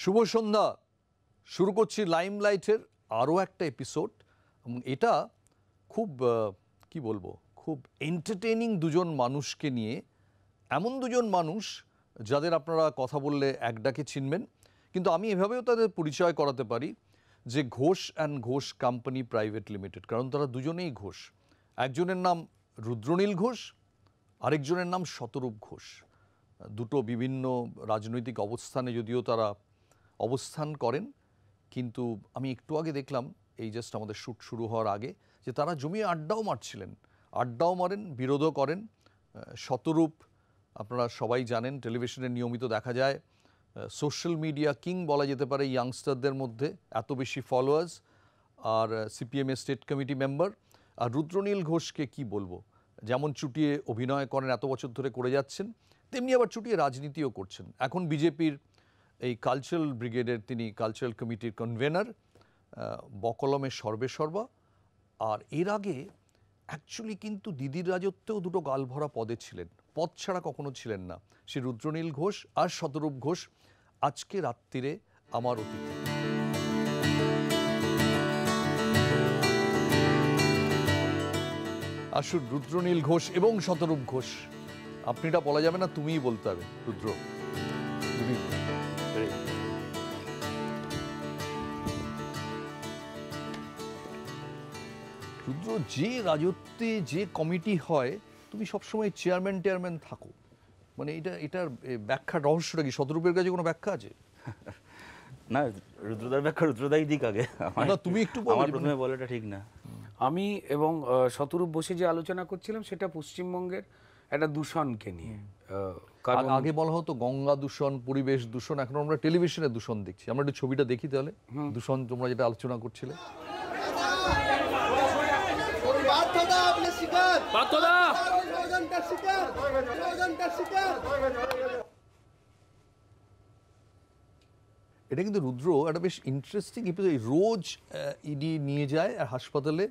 শুভ সন্ধ্যা। শুরু করছি লাইমলাইটের আরও একটা এপিসোড এটা খুব কি বলব, খুব এন্টারটেইনিং দুজন মানুষকে নিয়ে। এমন দুজন মানুষ যাদের আপনারা কথা বললে এক ডাকে চিনবেন। কিন্তু আমি এভাবেও তাদের পরিচয় করাতে পারি যে Ghosh and Ghosh company private limited. কারণ তারা দুজনেই ঘোষ। একজনের নাম রুদ্রনীল ঘোষ, আরেকজনের নাম শতরূপ ঘোষ। দুটো বিভিন্ন রাজনৈতিক অবস্থানে যদিও তারা অবস্থান করেন। কিন্তু আমি একটু আগে দেখলাম, এই জাস্ট আমাদের শ্যুট শুরু হওয়ার আগে, যে তারা জমিয়ে আড্ডাও মারছিলেন। আড্ডাও মারেন, বিরোধও করেন। শতরূপ, আপনারা সবাই জানেন, টেলিভিশনে নিয়মিত দেখা যায়। সোশ্যাল মিডিয়া কিং বলা যেতে পারে ইয়াংস্টারদের মধ্যে, এত বেশি ফলোয়ার্স আর সিপিএম এর স্টেট কমিটি মেম্বার আর রুদ্রনীল ঘোষকে কি বলব? যেমন চুটিয়ে অভিনয় করেন, এত বছর ধরে করে যাচ্ছেন, তেমনি আবার চুটিয়ে রাজনীতিও করছেন। এখন বিজেপির এই কালচারাল ব্রিগেডের তিনি কালচারাল কমিটির কনভেনার বকলমের সর্বেসর্বা আর এর আগে অ্যাকচুয়ালি কিন্তু দিদির রাজত্বেও দুটো গালভরা পদে ছিলেন। পদ ছাড়া কখনো ছিলেন না। সে রুদ্রনীল ঘোষ আর শতরূপ ঘোষ। আজকে রাত্রিরে আমার অতিথি আসুন, রুদ্রনীল ঘোষ এবং শতরূপ ঘোষ। আপনি এটা বলা যাবে না, তুমিই বলতে হবে, রুদ্র। Good যে রাজত্বে যে কমিটি হয় তুমি সবসময় চেয়ারম্যান টেয়ারম্যান থাকো। মানে এটা এটার ব্যাখ্যা রহস্যটা কি? শতরূপের কাছে কোনো ব্যাখ্যা আছে? না রুদ্রদার ব্যাখ্যা রুদ্রদাই দিক আগে। না, তুমি একটু আমার প্রথমে বলাটা ঠিক না। আমি এবং আহ, শতরূপ বসে যে আলোচনা করছিলাম সেটা পশ্চিমবঙ্গের একটা দূষণকে নিয়ে। আহ, কারণ আগে- আগে বলা হতো গঙ্গা দূষণ পরিবেশ দূষণ এখন আমরা টেলিভিশনে দূষণ দেখছি। আমরা একটু ছবিটা দেখি তাহলে। দূষণ তোমরা যেটা আলোচনা করছিলে। বাধ্যতা আপনি শিকার। বাধ্যতা স্লোগানটার শিকার। শিকার। এটা কিন্তু রুদ্র একটা বেশ ইন্টারেস্টিং এপিসোড রোজ ইডি নিয়ে যায় আর হাসপাতালে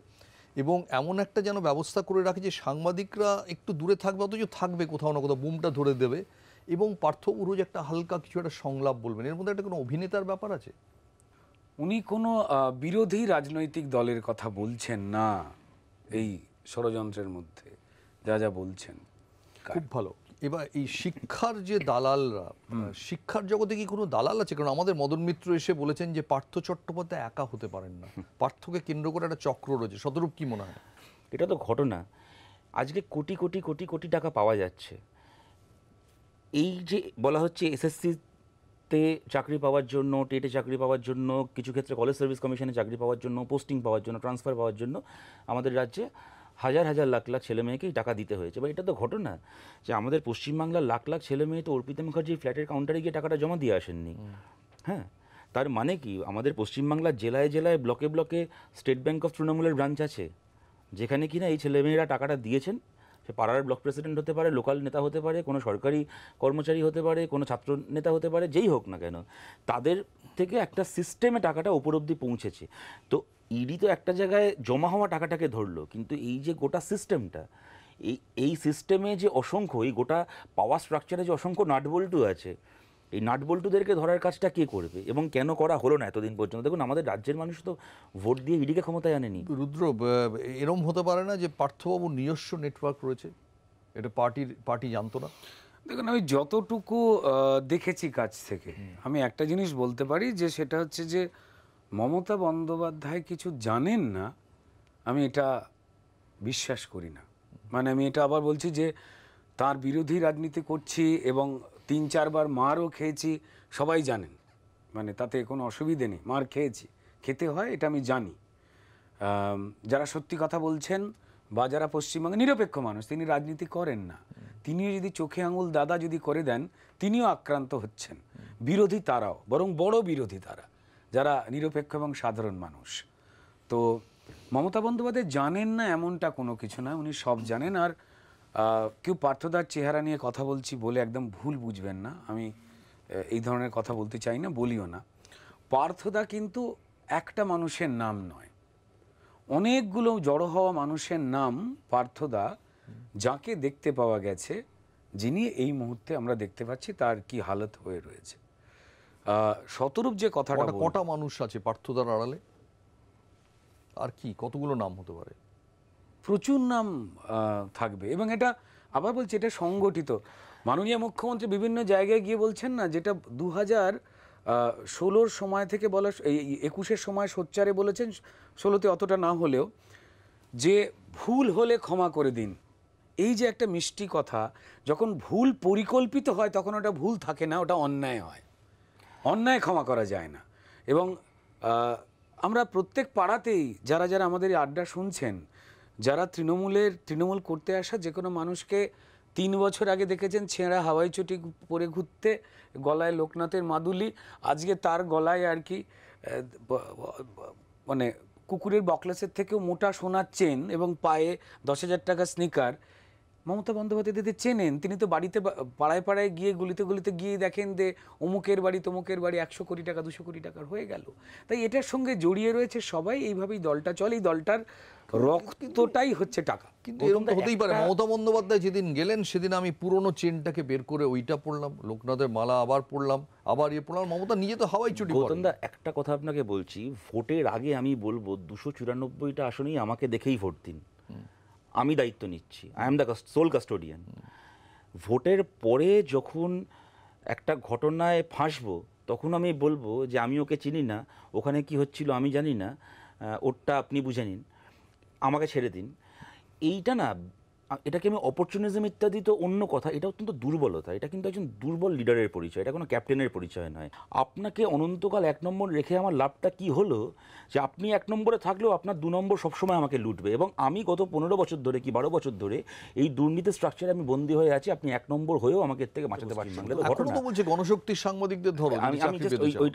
এবং এমন একটা যেন ব্যবস্থা করে রাখে যে সাংবাদিকরা একটু দূরে থাকবে অথচ থাকবে কোথাও না কোথাও বুমটা ধরে দেবে। এবং পার্থ রোজ একটা হালকা কিছু একটা সংলাপ বলবেন। এর মধ্যে একটা কোনো অভিনেতার ব্যাপার আছে? উনি কোনো বিরোধী রাজনৈতিক দলের কথা বলছেন না। এই ষড়যন্ত্রের মধ্যে যা যা বলছেন খুব ভালো। এবার এই শিক্ষার যে দালালরা শিক্ষার জগতে কি কোনো দালাল আছে? কারণ আমাদের মদন মিত্র এসে বলেছেন যে পার্থ চট্টোপাধ্যায় একা হতে পারেন না। পার্থকে কেন্দ্র করে একটা চক্র রয়েছে। শতরূপ কি মনে হয়? এটা তো ঘটনা। আজকে কোটি কোটি কোটি কোটি টাকা পাওয়া যাচ্ছে। এই যে বলা হচ্ছে এসএসসিতে চাকরি পাওয়ার জন্য টেটে চাকরি পাওয়ার জন্য কিছু ক্ষেত্রে কলেজ সার্ভিস কমিশনে চাকরি পাওয়ার জন্য পোস্টিং পাওয়ার জন্য ট্রান্সফার পাওয়ার জন্য আমাদের রাজ্যে হাজার হাজার লাখ লাখ ছেলে মেয়েকেই টাকা দিতে হয়েছে। বা এটা তো ঘটনা যে আমাদের পশ্চিমবাংলার লাখ লাখ ছেলে মেয়ে তো অর্পিতা মুখার্জির ফ্ল্যাটের কাউন্টারে গিয়ে টাকাটা জমা দিয়ে আসেননি। হ্যাঁ তার মানে কি? আমাদের পশ্চিমবাংলার জেলায় জেলায় ব্লকে ব্লকে স্টেট ব্যাঙ্ক অফ তৃণমূলের ব্রাঞ্চ আছে যেখানে কিনা এই ছেলেমেয়েরা টাকাটা দিয়েছেন। সে পাড়ার ব্লক প্রেসিডেন্ট হতে পারে, লোকাল নেতা হতে পারে, কোনো সরকারি কর্মচারী হতে পারে, কোনো ছাত্র নেতা হতে পারে, যেই হোক না কেন, তাদের থেকে একটা সিস্টেমে টাকাটা উপর অব্দি পৌঁছেছে। তো ইডি তো একটা জায়গায় জমা হওয়া টাকাটাকে ধরলো, কিন্তু এই যে গোটা সিস্টেমটা, এই এই সিস্টেমে যে অসংখ্য, এই গোটা পাওয়ার স্ট্রাকচারে যে অসংখ্য নাটবল্টু আছে এই নাটবল্টুদেরকে ধরার কাজটা কে করবে? এবং কেন করা হলো না এতদিন পর্যন্ত? দেখুন আমাদের রাজ্যের মানুষ তো ভোট দিয়ে ইডিকে ক্ষমতায় আনেনি। রুদ্র এরম হতে পারে না যে পার্থবাবুর নিজস্ব নেটওয়ার্ক রয়েছে? এটা পার্টির পার্টি জানতো না? দেখুন আমি যতটুকু দেখেছি কাছ থেকে আমি একটা জিনিস বলতে পারি যে সেটা হচ্ছে যে মমতা বন্দ্যোপাধ্যায় কিছু জানেন না আমি এটা বিশ্বাস করি না। মানে আমি এটা আবার বলছি যে তার বিরোধী রাজনীতি করছি এবং তিন চারবার মারও খেয়েছি, সবাই জানেন। মানে তাতে কোনো অসুবিধে নেই, মার খেয়েছি। খেতে হয়, এটা আমি জানি। যারা সত্যি কথা বলছেন বা যারা পশ্চিমবঙ্গে নিরপেক্ষ মানুষ, তিনি রাজনীতি করেন না। তিনিও যদি চোখে আঙুল দাদা যদি করে দেন, তিনিও আক্রান্ত হচ্ছেন। বিরোধী তারাও, বরং বড় বিরোধী তারা, যারা নিরপেক্ষ এবং সাধারণ মানুষ। তো মমতা বন্দ্যোপাধ্যায় জানেন না এমনটা কোনো কিছু নয়, উনি সব জানেন। আর কেউ পার্থদার চেহারা নিয়ে কথা বলছি বলে একদম ভুল বুঝবেন না। আমি এই ধরনের কথা বলতে চাই না বলিও না। পার্থদা কিন্তু একটা মানুষের নাম নয়। অনেকগুলো জড়ো হওয়া মানুষের নাম পার্থদা যাকে দেখতে পাওয়া গেছে যিনি এই মুহূর্তে আমরা দেখতে পাচ্ছি তার কি হালত হয়ে রয়েছে। শতরূপ যে কথাটা কটা মানুষ আছে পার্থদার আড়ালে? আর কি? কতগুলো নাম হতে পারে? প্রচুর নাম থাকবে। এবং এটা আবার বলছি, এটা সংগঠিত। মাননীয় মুখ্যমন্ত্রী বিভিন্ন জায়গায় গিয়ে বলছেন না, যেটা দু হাজার ষোলোর সময় থেকে বলা এই একুশের সময় সোচ্চারে বলেছেন, ষোলোতে অতটা না হলেও, যে ভুল হলে ক্ষমা করে দিন। এই যে একটা মিষ্টি কথা, যখন ভুল পরিকল্পিত হয়, তখন ওটা ভুল থাকে না, ওটা অন্যায় হয়। অন্যায় ক্ষমা করা যায় না। এবং আমরা প্রত্যেক পাড়াতেই, যারা যারা আমাদের আড্ডা শুনছেন যারা তৃণমূলের, তৃণমূল করতে আসা যে কোনো মানুষকে তিন বছর আগে দেখেছেন ছেঁড়া হাওয়াই চটি পরে ঘুরতে, গলায় লোকনাথের মাদুলি, আজকে তার গলায় আর কি মানে কুকুরের বকলেসের থেকেও মোটা সোনার চেন এবং পায়ে দশ হাজার টাকা স্নিকার মমতা বন্দ্যোপাধ্যায় দিদি চেনেন তিনি তো বাড়িতে পাড়ায় পাড়ায় গিয়ে গলিতে গলিতে গিয়ে দেখেন যে অমুকের বাড়ি তমুকের বাড়ি একশো কোটি টাকা দুশো কোটি টাকার হয়ে গেল। তাই এটার সঙ্গে জড়িয়ে রয়েছে সবাই এইভাবেই দলটা চলে। এই দলটার রক্তটাই হচ্ছে টাকা। কিন্তু এরকম তো হতেই পারে। মমতা বন্দ্যোপাধ্যায় যেদিন গেলেন সেদিন আমি পুরনো চেনটাকে বের করে ওইটা পড়লাম লোকনাথের মালা আবার পড়লাম আবার ইয়ে পড়লাম। মমতা নিজে তো হাওয়াই চুটি। গৌতমদা একটা কথা আপনাকে বলছি। ভোটের আগে আমি বলব দুশো চুরানব্বইটা আসনেই আমাকে দেখেই ভোট দিন। আমি দায়িত্ব নিচ্ছি। I am the sole custodian ভোটের পরে যখন একটা ঘটনায় ফাঁসবো, তখন আমি বলব যে আমি ওকে চিনি না, ওখানে কি হচ্ছিল আমি জানি না ওরটা আপনি বুঝে নিন, আমাকে ছেড়ে দিন। এইটা না এটাকে আমি অপরচুনিজম ইত্যাদি তো অন্য কথা এটা অত্যন্ত দুর্বলতা। এটা কিন্তু একজন দুর্বল লিডারের পরিচয় এটা কোনো ক্যাপ্টেনের পরিচয় নয়। আপনাকে অনন্তকাল এক নম্বর রেখে আমার লাভটা কি হলো? যে আপনি এক নম্বরে থাকলেও আপনার দু নম্বর সবসময় আমাকে লুটবে। এবং আমি গত পনেরো বছর ধরে কি বারো বছর ধরে এই দুর্নীতি স্ট্রাকচারে আমি বন্দি হয়ে আছি আপনি এক নম্বর হয়েও আমাকে এর থেকে বাঁচাতে পারছেন না। এটা ঘটনা। তো বলছে গণশক্তির সাংবাদিকদের ধরো আমি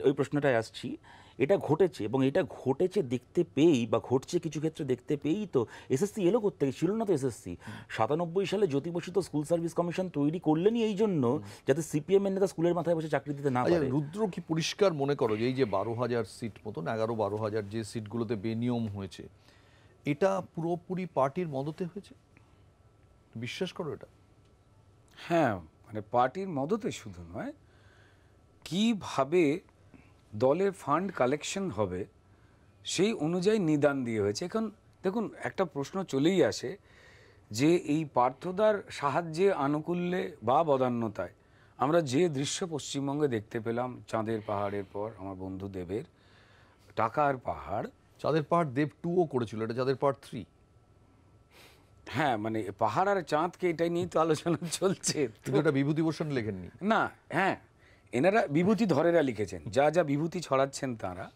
ওই প্রশ্নটায় আসছি। এটা ঘটেছে এবং এটা ঘটেছে দেখতে পেয়েই বা ঘটছে কিছু ক্ষেত্রে দেখতে পেয়েই তো এসএসসি এলো করতে ছিল না তো এসএসসি। সাতানব্বই সালে জ্যোতি বসু তো স্কুল সার্ভিস কমিশন তৈরি করলেনই এই জন্য যাতে সিপিএম এর নেতা স্কুলের মাথায় বসে চাকরি দিতে না আচ্ছা, পারে। রুদ্র কি পরিষ্কার মনে করো যে এই যে বারো হাজার সিট মতন এগারো বারো হাজার যে সিটগুলোতে বেনিয়ম হয়েছে এটা পুরোপুরি পার্টির মদতে হয়েছে? বিশ্বাস করো এটা? হ্যাঁ মানে পার্টির মদতে শুধু নয় কীভাবে দলের ফান্ড কালেকশন হবে সেই অনুযায়ী নিদান দিয়ে হয়েছে। এখন দেখুন একটা প্রশ্ন চলেই আসে যে এই পার্থদার সাহায্যে আনুকূল্যে বা বদান্যতায় আমরা যে দৃশ্য পশ্চিমবঙ্গে দেখতে পেলাম চাঁদের পাহাড়ের পর আমার বন্ধু দেবের টাকার পাহাড়। চাঁদের পাহাড় দেব টুও করেছিল এটা চাঁদের পাহাড় থ্রি হ্যাঁ মানে পাহাড় আর চাঁদকে এটাই নিয়েই তো আলোচনা চলছে। কিন্তু এটা বিভূতিভূষণ লেখেননি। না হ্যাঁ এনারা বিভূতি ধরেরা লিখেছেন যা যা বিভূতি ছড়াচ্ছেন তারা।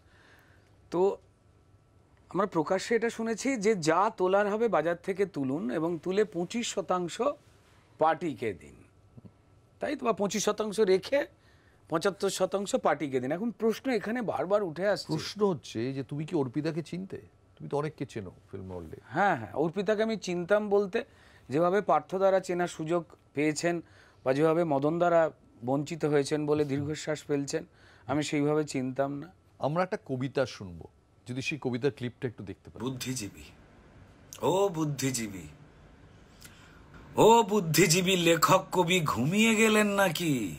তো আমরা প্রকাশ্যে এটা শুনেছি যে যা তোলার হবে বাজার থেকে তুলুন এবং তুলে পঁচিশ শতাংশ পার্টিকে দিন। তাই তো বা পঁচিশ শতাংশ রেখে পঁচাত্তর শতাংশ পার্টিকে দিন। এখন প্রশ্ন এখানে বারবার উঠে আসছে। প্রশ্ন হচ্ছে যে তুমি কি অর্পিতাকে চিনতে? তুমি তো অনেককে চেনো ফিল্ম ওয়ার্ল্ডে হ্যাঁ হ্যাঁ অর্পিতাকে আমি চিনতাম বলতে যেভাবে পার্থ দ্বারা চেনার সুযোগ পেয়েছেন বা যেভাবে মদন দ্বারা বঞ্চিত হয়েছেন বলে দীর্ঘশ্বাস ফেলছেন আমি সেইভাবে চিনতাম না। আমরা একটা কবিতা শুনব যদি সেই কবিতার ক্লিপটা একটু দেখতে পারি। বুদ্ধিজীবী। ও বুদ্ধিজীবী। ও বুদ্ধিজীবী লেখক কবি ঘুমিয়ে গেলেন নাকি?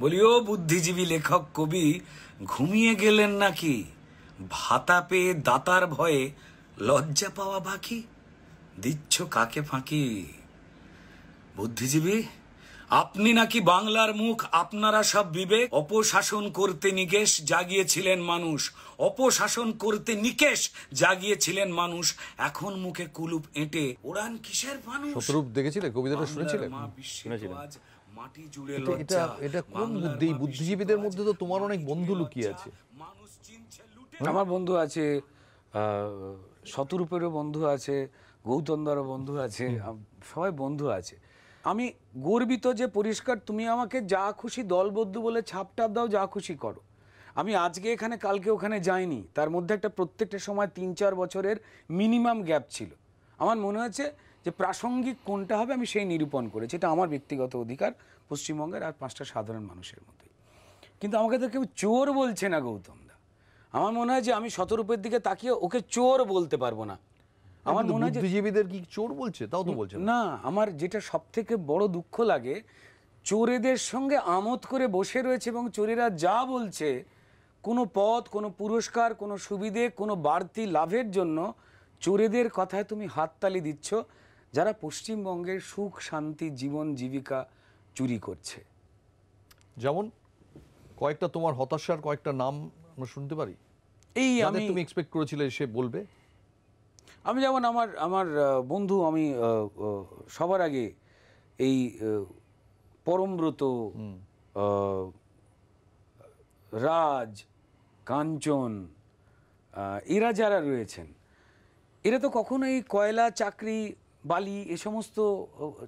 বলি ও বুদ্ধিজীবী লেখক কবি ঘুমিয়ে গেলেন নাকি? ভাতা পেয়ে দাতার ভয়ে লজ্জা পাওয়া বাকি? দিচ্ছ কাকে ফাঁকি? বুদ্ধিজীবী আপনি নাকি বাংলার মুখ আপনারা সব বিবেক। অপশাসন করতে নিকেশ জাগিয়েছিলেন মানুষ। অপশাসন করতে নিকেশ জাগিয়েছিলেন মানুষ। এখন মুখে কুলুপ এঁটে ওড়ান কিসের মানুষ? শতরূপ দেখেছিলে? কবিতাটা শুনেছিলে? বাংলার মা বিশ্বে শুনেছিলাম। তো আজ মাটি জুড়ে এটা এটা এটা কোন বুদ্ধি? বুদ্ধিজীবীদের মধ্যে তো তোমার অনেক বন্ধু লুকিয়ে আছে। মানুষ চিনছে লুটে আমার বন্ধু আছে আহ, শতরূপেরও বন্ধু আছে গৌতমদারও বন্ধু আছে সবাই বন্ধু আছে। আমি গর্বিত যে পরিষ্কার তুমি আমাকে যা খুশি দলবদ্ধ বলে ছাপ টাপ দাও, যা খুশি করো। আমি আজকে এখানে, কালকে ওখানে যাইনি। তার মধ্যে একটা প্রত্যেকটা সময় তিন চার বছরের মিনিমাম গ্যাপ ছিল। আমার মনে হচ্ছে যে প্রাসঙ্গিক কোনটা হবে আমি সেই নিরূপণ করেছি। এটা আমার ব্যক্তিগত অধিকার, পশ্চিমবঙ্গের আর পাঁচটা সাধারণ মানুষের মধ্যে কিন্তু আমাকে তো কেউ চোর বলছে না, গৌতম দা। আমার মনে হয় যে আমি শতরূপের দিকে তাকিয়ে ওকে চোর বলতে পারব না। আমার মনে হয় বুদ্ধিজীবীদের কি চোর বলছে? তাও তো বলছে না। আমার যেটা সব থেকে বড় দুঃখ লাগে চোরেদের সঙ্গে আমোদ করে বসে রয়েছে এবং চোরেরা যা বলছে কোনো পদ কোনো পুরস্কার কোনো সুবিধে কোনো বাড়তি লাভের জন্য চোরেদের কথায় তুমি হাততালি দিচ্ছ যারা পশ্চিমবঙ্গের সুখ শান্তি জীবন জীবিকা চুরি করছে। যেমন কয়েকটা তোমার হতাশার কয়েকটা নাম আমরা শুনতে পারি? এই আমি তুমি এক্সপেক্ট করেছিলে সে বলবে? আমি যেমন আমার আমার বন্ধু আমি সবার আগে এই পরমব্রত রাজ কাঞ্চন এরা যারা রয়েছেন এরা তো কখনোই কয়লা চাকরি বালি এ সমস্ত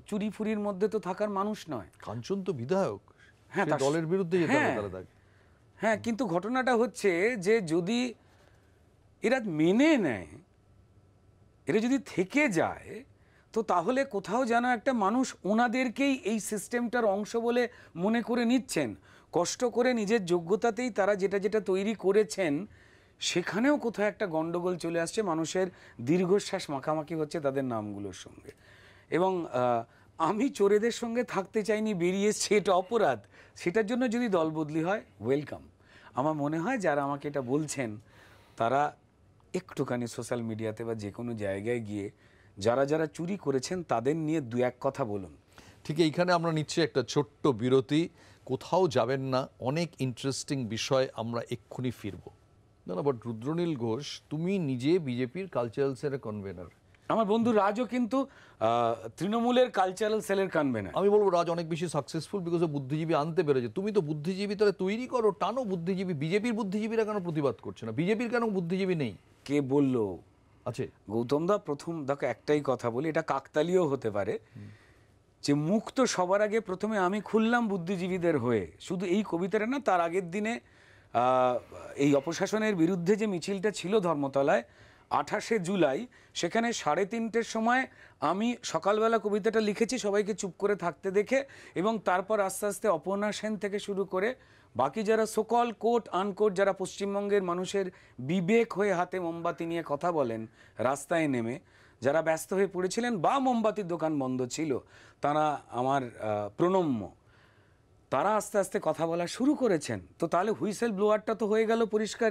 চুরি ফুরির মধ্যে তো থাকার মানুষ নয়। কাঞ্চন তো বিধায়ক। হ্যাঁ, দলের বিরুদ্ধে হ্যাঁ। হ্যাঁ কিন্তু ঘটনাটা হচ্ছে যে যদি এরা মেনে নেয় এরা যদি থেকে যায়, তো তাহলে কোথাও যেন একটা মানুষ ওনাদেরকেই এই সিস্টেমটার অংশ বলে মনে করে নিচ্ছেন। কষ্ট করে নিজের যোগ্যতাতেই তারা যেটা যেটা তৈরি করেছেন, সেখানেও কোথাও একটা গন্ডগোল চলে আসছে, মানুষের দীর্ঘশ্বাস মাখামাখি হচ্ছে তাদের নামগুলোর সঙ্গে। এবং আমি চোরেদের সঙ্গে থাকতে চাইনি, বেরিয়ে এটা অপরাধ। সেটার জন্য যদি দল বদলি হয় ওয়েলকাম আমার মনে হয় যারা আমাকে এটা বলছেন, তারা একটুখানি সোশ্যাল মিডিয়াতে বা যে কোনো জায়গায় গিয়ে যারা যারা চুরি করেছেন তাদের নিয়ে দু এক কথা বলুন। ঠিক এইখানে আমরা নিচ্ছি একটা ছোট্ট বিরতি। কোথাও যাবেন না, অনেক ইন্টারেস্টিং বিষয় আমরা এক্ষুনি ফিরব। না বাট রুদ্রনীল ঘোষ, তুমি নিজে বিজেপির কালচারাল সেলের কনভেনার আমার বন্ধু রাজও কিন্তু তৃণমূলের কালচারাল সেলের কানবে না আমি বলব রাজ অনেক বেশি সাকসেসফুল বিকজ বুদ্ধিজীবী আনতে পেরেছে। তুমি তো বুদ্ধিজীবী তাহলে তৈরি করো টানো বুদ্ধিজীবী। বিজেপির বুদ্ধিজীবীরা কেন প্রতিবাদ করছে না? বিজেপির কেন বুদ্ধিজীবী নেই? কে বলল? আছে। গৌতম দা প্রথম দেখো একটাই কথা বলি এটা কাকতালীয় হতে পারে। যে মুখ তো সবার আগে প্রথমে আমি খুললাম বুদ্ধিজীবীদের হয়ে। শুধু এই কবিতাটা না তার আগের দিনে এই অপশাসনের বিরুদ্ধে যে মিছিলটা ছিল ধর্মতলায় আঠাশে জুলাই, সেখানে সাড়ে তিনটের সময় আমি সকালবেলা কবিতাটা লিখেছি, সবাইকে চুপ করে থাকতে দেখে এবং তারপর আস্তে আস্তে অপর্ণা সেন থেকে শুরু করে বাকি যারা সকল কোট আনকোট যারা পশ্চিমবঙ্গের মানুষের বিবেক হয়ে হাতে মোমবাতি নিয়ে কথা বলেন, রাস্তায় নেমে, যারা ব্যস্ত হয়ে পড়েছিলেন বা মোমবাতির দোকান বন্ধ ছিল, তারা আমার প্রণম্য। তারা আস্তে আস্তে কথা বলা শুরু করেছেন। তো তাহলে হুইসেল ব্লোয়ারটা তো হয়ে গেল পরিষ্কার।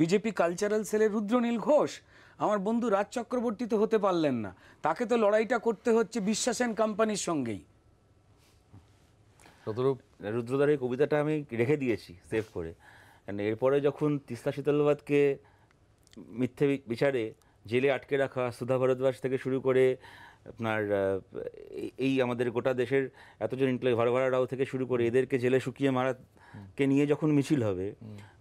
বিজেপি কালচারাল সেলের রুদ্রনীল ঘোষ, আমার বন্ধু রাজ চক্রবর্তী তো হতে পারলেন না। তাকে তো লড়াইটা করতে হচ্ছে বিশ্বাসেন কোম্পানির সঙ্গেই। শতরূপ রুদ্রদার এই কবিতাটা আমি রেখে দিয়েছি সেভ করে। এরপরে যখন তিস্তা শীতলবাদকে মিথ্যে বিচারে জেলে আটকে রাখা সুধা ভারদ্বাজ থেকে শুরু করে আপনার এই- আমাদের গোটা দেশের এতজন ইন্টেলে ভারভারা রাও থেকে শুরু করে এদেরকে জেলে শুকিয়ে মারাকে নিয়ে যখন মিছিল হবে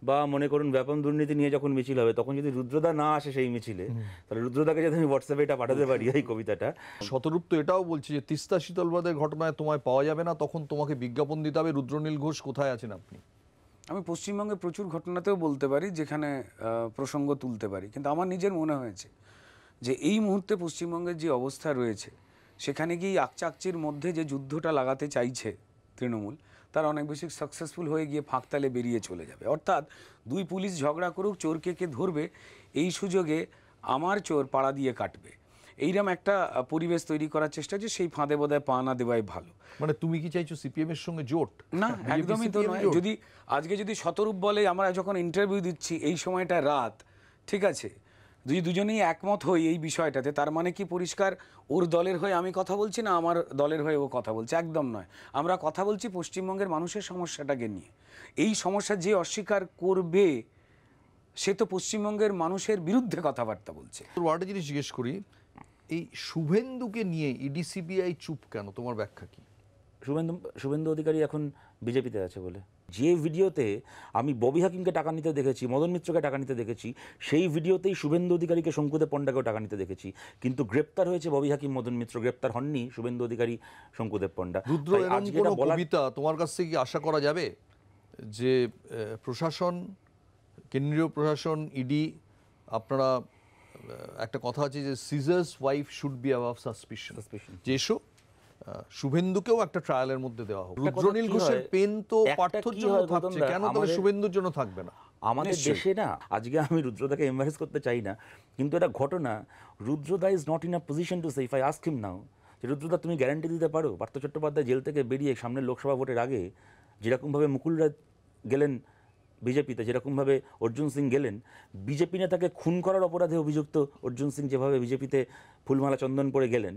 বা মনে করুন ব্যাপন দুর্নীতি নিয়ে যখন মিছিল হবে তখন যদি রুদ্রদা না আসে সেই মিছিলে তাহলে রুদ্রদাকে যদি আমি হোয়াটসঅ্যাপে এটা পাঠাতে পারি এই কবিতাটা। শতরূপ তো এটাও বলছে যে তিস্তা শীতলবাদের ঘটনায় তোমায় পাওয়া যাবে না তখন তোমাকে বিজ্ঞাপন দিতে হবে। রুদ্রনীল ঘোষ কোথায় আছেন আপনি? আমি পশ্চিমবঙ্গে প্রচুর ঘটনাতেও বলতে পারি যেখানে প্রসঙ্গ তুলতে পারি কিন্তু আমার নিজের মনে হয়েছে যে এই মুহূর্তে পশ্চিমবঙ্গের যে অবস্থা রয়েছে সেখানে গিয়ে আকচাকচির মধ্যে যে যুদ্ধটা লাগাতে চাইছে তৃণমূল তার অনেক বেশি সাকসেসফুল হয়ে গিয়ে ফাঁকতালে বেরিয়ে চলে যাবে। অর্থাৎ দুই পুলিশ ঝগড়া করুক চোরকে কে ধরবে এই সুযোগে আমার চোর পাড়া দিয়ে কাটবে। এইরকম একটা পরিবেশ তৈরি করার চেষ্টা যে সেই ফাঁদে বোধহয় পা না দেওয়াই ভালো। মানে তুমি কি চাইছো সিপিএম এর সঙ্গে জোট? না একদমই তো নয়। যদি আজকে যদি শতরূপ বলে আমরা যখন ইন্টারভিউ দিচ্ছি এই সময়টা রাত ঠিক আছে? যদি দুজনেই একমত হই এই বিষয়টাতে তার মানে কি পরিষ্কার? ওর দলের হয়ে আমি কথা বলছি না আমার দলের হয়ে ও কথা বলছে? একদম নয়। আমরা কথা বলছি পশ্চিমবঙ্গের মানুষের সমস্যাটাকে নিয়ে। এই সমস্যা যে অস্বীকার করবে সে তো পশ্চিমবঙ্গের মানুষের বিরুদ্ধে কথাবার্তা বলছে। তোর ওয়ার্ডে জিনিস জিজ্ঞেস করি এই শুভেন্দুকে নিয়ে ইডি সিবিআই চুপ কেন? তোমার ব্যাখ্যা কি? শুভেন্দু শুভেন্দু অধিকারী এখন বিজেপিতে আছে বলে। যে ভিডিওতে আমি ববি হাকিমকে টাকা নিতে দেখেছি মদন মিত্রকে টাকা নিতে দেখেছি সেই ভিডিওতেই শুভেন্দু অধিকারীকে শঙ্কুদেব পণ্ডাকেও টাকা নিতে দেখেছি। কিন্তু গ্রেপ্তার হয়েছে ববি হাকিম মদন মিত্র গ্রেপ্তার হননি শুভেন্দু অধিকারী শঙ্কুদেব পণ্ডা রুদ্র কবিতা তোমার কাছ থেকে কি আশা করা যাবে যে প্রশাসন কেন্দ্রীয় প্রশাসন ইডি আপনারা একটা কথা আছে যে Caesar's wife should be above suspicion. যে এসো শুভেন্দুকেও একটা ট্রায়ালের মধ্যে দেওয়া হোক। রুদ্রনীল ঘোষের পেন তো পার্থর জন্য থাকছে। কেন আমাদের- শুভেন্দুর জন্য থাকবে না? আমাদের দেশে না আজকে আমি রুদ্রদাকে এম্বারেস করতে চাই না কিন্তু এটা ঘটনা রুদ্রদা is not in a position to say if I ask him now যে রুদ্রদা তুমি গ্যারান্টি দিতে পারো? পার্থ চট্টোপাধ্যায় জেল থেকে বেরিয়ে সামনে লোকসভা ভোটের আগে যেরকমভাবে মুকুল রায় গেলেন বিজেপিতে যেরকমভাবে অর্জুন সিং গেলেন বিজেপি নেতাকে খুন করার অপরাধে অভিযুক্ত অর্জুন সিং যেভাবে বিজেপিতে ফুলমালা চন্দন পরে গেলেন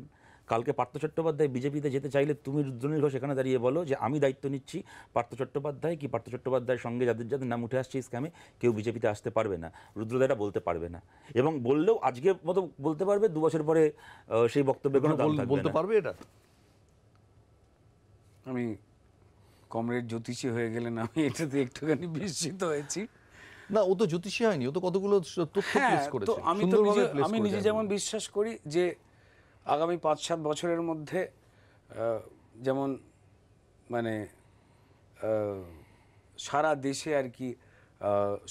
কালকে পার্থ চট্টোপাধ্যায় বিজেপিতে যেতে চাইলে তুমি রুদ্রনীল ঘোষ এখানে দাঁড়িয়ে বলো যে আমি দায়িত্ব নিচ্ছি পার্থ চট্টোপাধ্যায় কি পার্থ চট্টোপাধ্যায়ের সঙ্গে যাদের যাদের নাম উঠে আসছে স্ক্যামে কেউ বিজেপিতে আসতে পারবে না। রুদ্রদাটা বলতে পারবে না। এবং বললেও আজকে মতো বলতে পারবে দু বছর পরে সেই বক্তব্যে কোনো দাম বল- থাকবে বলতে পারবে এটা? আমি কমরেড জ্যোতিষী হয়ে গেলেন আমি এটাতে একটুখানি বিস্মিত হয়েছি। না ও তো জ্যোতিষী হয়নি ও তো কতগুলো তথ্য হ্যাঁ প্লেস করেছে। আমি তো নিজে আমি নিজে যেমন বিশ্বাস করি যে আগামী পাঁচ সাত বছরের মধ্যে যেমন মানে সারা দেশে আর কি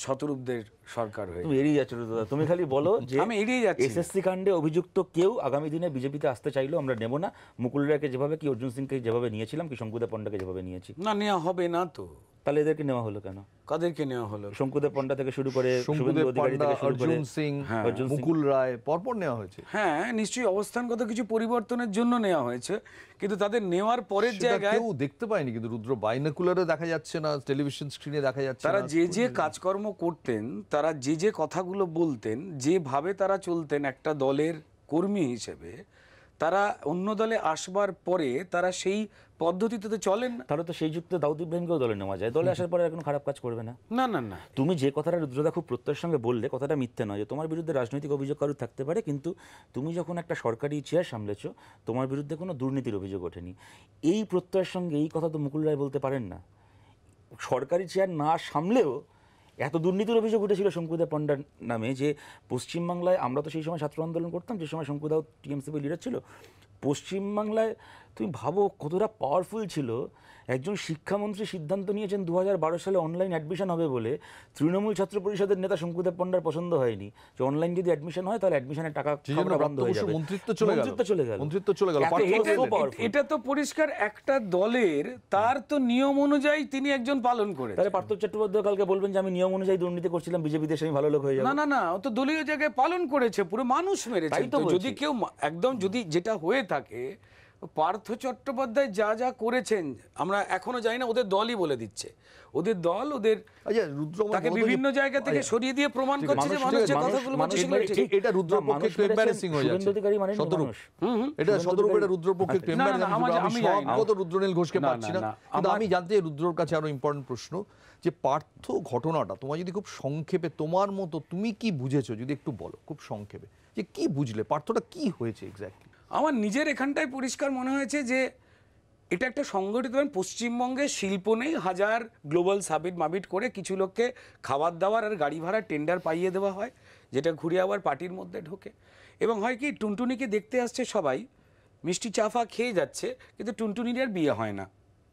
শতরূপদের সরকার হয়ে তুমি এড়িয়ে যাচ্ছ তুমি খালি বলো যে আমি এড়িয়ে যাচ্ছি। এসএসসি কাণ্ডে অভিযুক্ত কেউ আগামী দিনে বিজেপিতে আসতে চাইলেও আমরা নেব না। মুকুল রায়কে যেভাবে কি অর্জুন সিংকে যেভাবে নিয়েছিলাম কি শঙ্কুদা পণ্ডাকে যেভাবে নিয়েছি। না নেওয়া হবে না তো। তাহলে এদেরকে নেওয়া হলো কেন? কাদেরকে নেওয়া হলো? শঙ্কুদেব পণ্ডা থেকে শুরু করে শুভেন্দু অধিকারী থেকে শুরু করে অর্জুন সিং অর্জুন মুকুল রায় পরপর নেওয়া হয়েছে। হ্যাঁ নিশ্চয়ই অবস্থানগত কিছু পরিবর্তনের জন্য নেওয়া হয়েছে কিন্তু তাদের নেওয়ার পরের জায়গায় কেউ দেখতে পায়নি কিন্তু রুদ্র বাইনাকুলারে দেখা যাচ্ছে না টেলিভিশন স্ক্রিনে দেখা যাচ্ছে তারা যে যে কাজকর্ম করতেন তারা যে যে কথাগুলো বলতেন যেভাবে তারা চলতেন একটা দলের কর্মী হিসেবে তারা অন্য দলে আসবার পরে তারা সেই পদ্ধতিতে তো চলেন না। তাহলে তো সেই যুক্ত দাউদ ইব্রাহিমকেও দলে নেওয়া যায়। দলে আসার পরে আর কোনো খারাপ কাজ করবে না। না না না। তুমি যে কথাটা রুদ্রদা খুব প্রত্যয়ের সঙ্গে বললে কথাটা মিথ্যে নয় যে তোমার বিরুদ্ধে রাজনৈতিক অভিযোগ কারোর থাকতে পারে কিন্তু তুমি যখন একটা সরকারি চেয়ার সামলেছো তোমার বিরুদ্ধে কোনো দুর্নীতির অভিযোগ ওঠেনি। এই প্রত্যয়ের সঙ্গে এই কথা তো মুকুল রায় বলতে পারেন না। সরকারি চেয়ার না সামলেও এত দুর্নীতির অভিযোগ উঠেছিল শঙ্কুদা পণ্ডার নামে যে পশ্চিমবাংলায় আমরা তো সেই সময় ছাত্র আন্দোলন করতাম যে সময় শঙ্কুদাও টিএমসিপি লিডার ছিল পশ্চিমবাংলায় তুমি ভাবো কতটা পাওয়ারফুল ছিল একজন শিক্ষামন্ত্রী সিদ্ধান্ত নিয়েছেন দু সালে অনলাইন অ্যাডমিশন হবে বলে। তৃণমূল ছাত্র পরিষদের নেতা শঙ্কুদেব পণ্ডার পছন্দ হয়নি। যে অনলাইন যদি অ্যাডমিশন হয় তাহলে অ্যাডমিশনের টাকা সেই জন্য খাওয়াটা বন্ধ হয়ে যাবে। মন্ত্রিত্ব চলে গেল। মন্ত্রিত্ব চলে গেল। মন্ত্রিত্ব চলে গেল। এত- পার্থ এটা- তো পরিষ্কার একটা দলের তার তো নিয়ম অনুযায়ী তিনি একজন পালন করে তাহলে পার্থ চট্টোপাধ্যায় কালকে বলবেন যে আমি নিয়ম অনুযায়ী দুর্নীতি করছিলাম বিজেপি দেশে আমি ভালো লোক হয়ে না যাব। না না ও তো দলীয় জায়গায় পালন করেছে পুরো মানুষ মেরেছে। যদি কেউ একদম যদি যেটা হয়ে থাকে পার্থ চট্টোপাধ্যায় যা যা করেছেন আমরা এখনও জানি না ওদের দলই বলে দিচ্ছে। ওদের দল ওদের আচ্ছা তাকে বিভিন্ন জায়গা থেকে আচ্ছা, সরিয়ে দিয়ে প্রমাণ করছে যে মানুষ যে কথাগুলো বলছে সেগুলো ঠিক। এটা একটু মেরেছেন, হয়ে যাচ্ছে। অধিকারী মানে। এটা অধিকারী- এটা রুদ্রর পক্ষে একটু না, না, না, embarrassing আমার- ছিল। আমি রুদ্রনীল ঘোষকে পাচ্ছি না। না, কিন্তু আমি জানতে রুদ্রর কাছে আরও ইম্পর্টেন্ট প্রশ্ন যে পার্থ ঘটনাটা তোমার যদি খুব সংক্ষেপে তোমার মতো তুমি কি বুঝেছ যদি একটু বলো খুব সংক্ষেপে। যে কি বুঝলে? পার্থটা কি হয়েছে এক্স্যাক্টলি আমার নিজের এখানটায় পরিষ্কার মনে হয়েছে যে এটা একটা সংগঠিত পশ্চিমবঙ্গে শিল্প নেই, হাজার গ্লোবাল সাবিট মাবিট করে কিছু লোককে খাবার দাবার আর গাড়ি ভাড়া টেন্ডার পাইয়ে দেওয়া হয়, যেটা ঘুরে আবার পার্টির মধ্যে ঢোকে। এবং হয় কি, টুনটুনিকে দেখতে আসছে সবাই, মিষ্টি চাফা খেয়ে যাচ্ছে, কিন্তু টুনটুনির আর বিয়ে হয় না।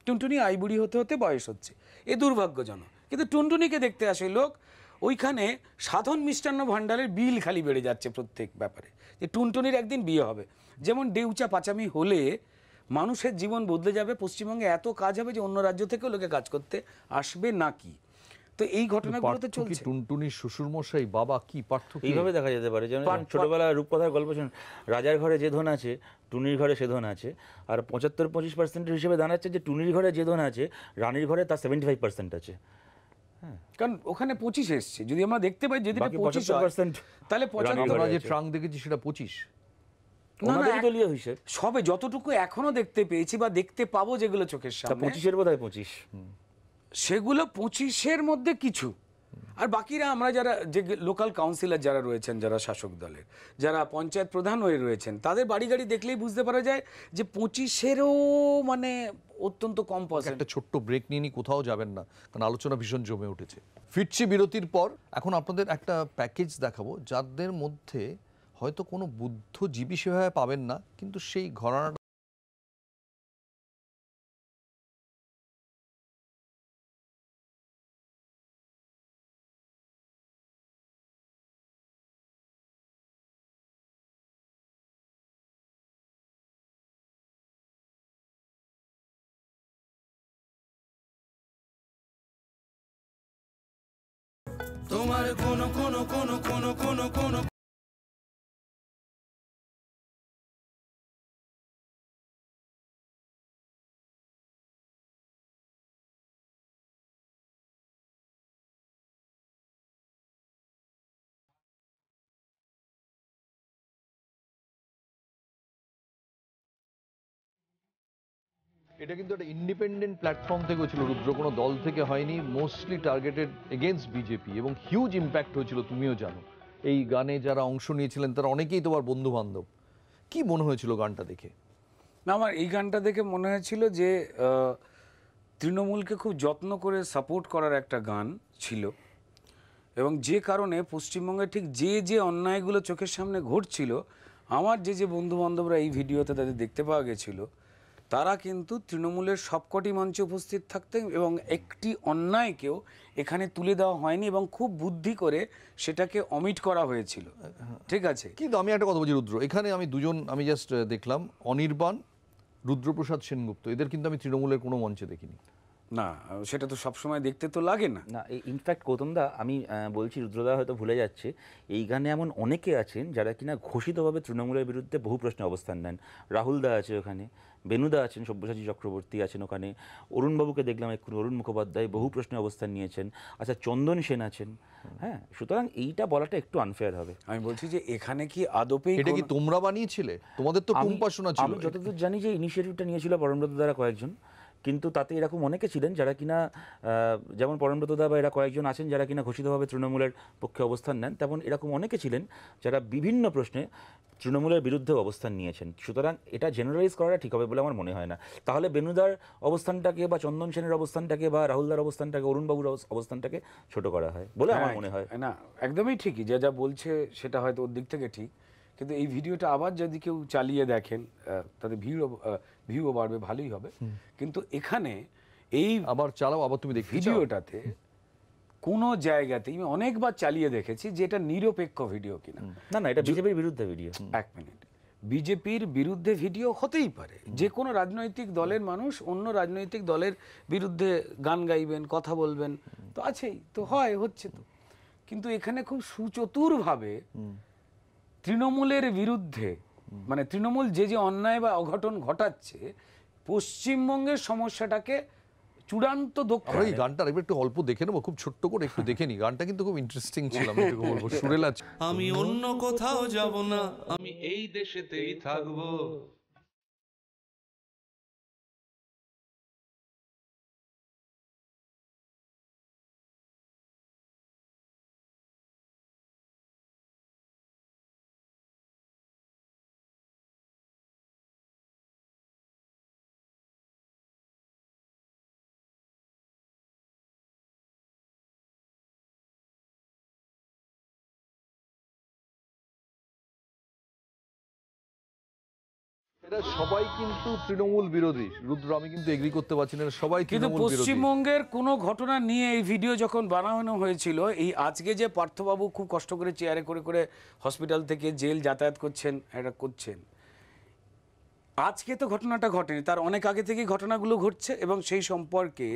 টুনটুনি আইবুড়ি হতে হতে বয়স হচ্ছে। এ দুর্ভাগ্যজনক। কিন্তু টুনটুনিকে দেখতে আসে লোক, ওইখানে সাধন মিষ্টান্ন ভাণ্ডারের বিল খালি বেড়ে যাচ্ছে প্রত্যেক ব্যাপারে। যে টুনটুনির একদিন বিয়ে হবে। যেমন ডেউচা পাচামি হলে মানুষের জীবন বদলে যাবে পশ্চিমবঙ্গে এত কাজ হবে যে অন্য রাজ্য থেকেও লোকে কাজ করতে আসবে নাকি? তো এই ঘটনাগুলো তো চলছে। টুনটুনির শ্বশুর মশাই বাবা কি পার্থ কি? এইভাবে দেখা যেতে পারে যেমন ছোটবেলায় রূপকথার গল্প শুন রাজার ঘরে যে ধন আছে টুনির ঘরে সে ধন আছে আর পঁচাত্তর পঁচিশ পার্সেন্টের হিসেবে দাঁড়াচ্ছে যে টুনির ঘরে যে ধন আছে রানীর ঘরে তার সেভেন্টি ফাইভ পার্সেন্ট আছে কারণ ওখানে পঁচিশ এসছে যদি আমরা দেখতে পাই যদি পঁচিশ 75% তাহলে পঁচাত্তর যে। ট্রাঙ্ক দেখেছি সেটা পঁচিশ। দলীয় হিসেব সবে যতটুকু এখনও দেখতে পেয়েছি বা দেখতে পাবো যেগুলো চোখের সামনে পঁচিশের বোধ হয় পঁচিশ সেগুলো পঁচিশের মধ্যে কিছু। আর বাকিরা আমরা যারা যে লোকাল কাউন্সিলর যারা রয়েছেন যারা শাসক দলের যারা পঞ্চায়েত প্রধান হয়ে রয়েছেন তাদের বাড়ি গাড়ি দেখলেই বুঝতে পারা যায় যে পঁচিশেরও মানে অত্যন্ত কম পার্সেন্ট একটা ছোট্ট ব্রেক নিয়ে নিয়ে কোথাও যাবেন না কারণ আলোচনা ভীষণ জমে উঠেছে। ফিরছি বিরতির পর এখন আপনাদের একটা প্যাকেজ দেখাবো যাদের মধ্যে হয়তো কোনো বুদ্ধজীবী সেভাবে পাবেন না কিন্তু সেই ঘরানাটা এটা কিন্তু একটা ইন্ডিপেন্ডেন্ট প্ল্যাটফর্ম থেকেও ছিল রুদ্র, কোনো দল থেকে হয়নি। মোস্টলি টার্গেটেড এগেনস্ট বিজেপি এবং হিউজ ইম্প্যাক্ট হয়েছিল, তুমিও জানো। এই গানে যারা অংশ নিয়েছিলেন, তারা অনেকেই তোমার বন্ধু বান্ধব কি মনে হয়েছিল গানটা দেখে? না, আমার এই গানটা দেখে মনে হয়েছিল যে তৃণমূলকে খুব যত্ন করে সাপোর্ট করার একটা গান ছিল। এবং যে কারণে পশ্চিমবঙ্গে ঠিক যে যে অন্যায়গুলো চোখের সামনে ঘটছিল, আমার যে যে বন্ধু বান্ধবরা এই ভিডিওতে তাদের দেখতে পাওয়া গেছিল তারা কিন্তু তৃণমূলের সবকটি মঞ্চে উপস্থিত থাকতেন এবং একটি অন্যায়কেও এখানে তুলে দেওয়া হয়নি এবং খুব বুদ্ধি করে সেটাকে অমিট করা হয়েছিল। ঠিক আছে? কিন্তু আমি একটা কথা বলছি রুদ্র। এখানে আমি দুজন আমি জাস্ট দেখলাম অনির্বাণ রুদ্রপ্রসাদ সেনগুপ্ত। এদের কিন্তু আমি তৃণমূলের কোনো মঞ্চে দেখিনি। না সেটা তো সবসময় দেখতে তো লাগে না। না ইনফ্যাক্ট গৌতমদা আমি বলছি রুদ্রদা হয়তো ভুলে যাচ্ছে এই গানে এমন অনেকে আছেন যারা কিনা ঘোষিতভাবে তৃণমূলের বিরুদ্ধে বহু প্রশ্নে অবস্থান নেন। রাহুল দা আছে ওখানে বেনুদা আছেন সব্যসাচী চক্রবর্তী আছেন ওখানে। অরুণবাবুকে দেখলাম এক্ষুনি অরুণ মুখোপাধ্যায় বহু প্রশ্নে অবস্থান নিয়েছেন। আচ্ছা চন্দন সেন আছেন হ্যাঁ? সুতরাং এইটা বলাটা একটু আনফেয়ার হবে। আমি বলছি যে এখানে কি আদপে এটা কি তোমরা বানিয়েছিলে? তোমাদের তো আমি- টুম্পাশোনা ছিল। আমি যতদূর জানি যে ইনিশিয়েটিভটা নিয়েছিল পরমব্রত দ্বারা কয়েকজন। কিন্তু তাতে এরকম অনেকে ছিলেন যারা কিনা যেমন পরমব্রত দা বা এরা কয়েকজন আছেন যারা কিনা ঘোষিতভাবে তৃণমূলের পক্ষে অবস্থান নেন তেমন এরকম অনেকে ছিলেন যারা বিভিন্ন প্রশ্নে তৃণমূলের বিরুদ্ধে অবস্থান নিয়েছেন। সুতরাং এটা জেনারেলাইজ করাটা ঠিক হবে বলে আমার মনে হয় না। তাহলে বেনুদার অবস্থানটাকে বা চন্দন সেনের অবস্থানটাকে বা রাহুলদার অবস্থানটাকে অরুণবাবুর অবস্থানটাকে ছোট করা হয় বলে আমার হ্যাঁ, মনে হয়। না একদমই ঠিকই। যা যা বলছে সেটা হয়তো ওর দিক থেকে ঠিক। কিন্তু এই ভিডিওটা আবার যদি কেউ চালিয়ে দেখেন তাতে ভিউও ভিউও বাড়বে ভালোই হবে। কিন্তু এখানে এই আবার চালাও আবার তুমি দেখি ভিডিওটাতে কোনো জায়গাতেই আমি অনেকবার চালিয়ে দেখেছি যে এটা নিরপেক্ষ ভিডিও কিনা। না না এটা বিজেপির বিরুদ্ধে ভিডিও। এক মিনিট। বিজেপির বিরুদ্ধে ভিডিও হতেই পারে। যে কোনো রাজনৈতিক দলের মানুষ অন্য রাজনৈতিক দলের বিরুদ্ধে গান গাইবেন কথা বলবেন তো আছেই তো হয় হচ্ছে তো। কিন্তু এখানে খুব সুচতুরভাবে তৃণমূলের বিরুদ্ধে মানে তৃণমূল যে যে অন্যায় বা অঘটন ঘটাচ্ছে পশ্চিমবঙ্গের সমস্যাটাকে চূড়ান্ত দক্ষ এই গানটা আরেকবার একটু অল্প দেখে নেব খুব ছোট্ট করে একটু দেখে নি গানটা কিন্তু খুব ইন্টারেস্টিং ছিল আমি একটু বলব। সুরেলা আমি অন্য কোথাও যাব না আমি এই দেশেতেই থাকব। এরা সবাই কিন্তু তৃণমূল বিরোধী। রুদ্র আমি কিন্তু এগ্রি করতে পারছি না সবাই কিন্তু পশ্চিমবঙ্গের কোনো ঘটনা নিয়ে এই ভিডিও যখন বানানো হয়েছিল এই আজকে যে পার্থবাবু খুব কষ্ট করে চেয়ারে করে করে হসপিটাল থেকে জেল যাতায়াত করছেন এটা করছেন। আজকে তো ঘটনাটা ঘটেনি তার অনেক আগে থেকেই ঘটনাগুলো ঘটছে এবং সেই সম্পর্কে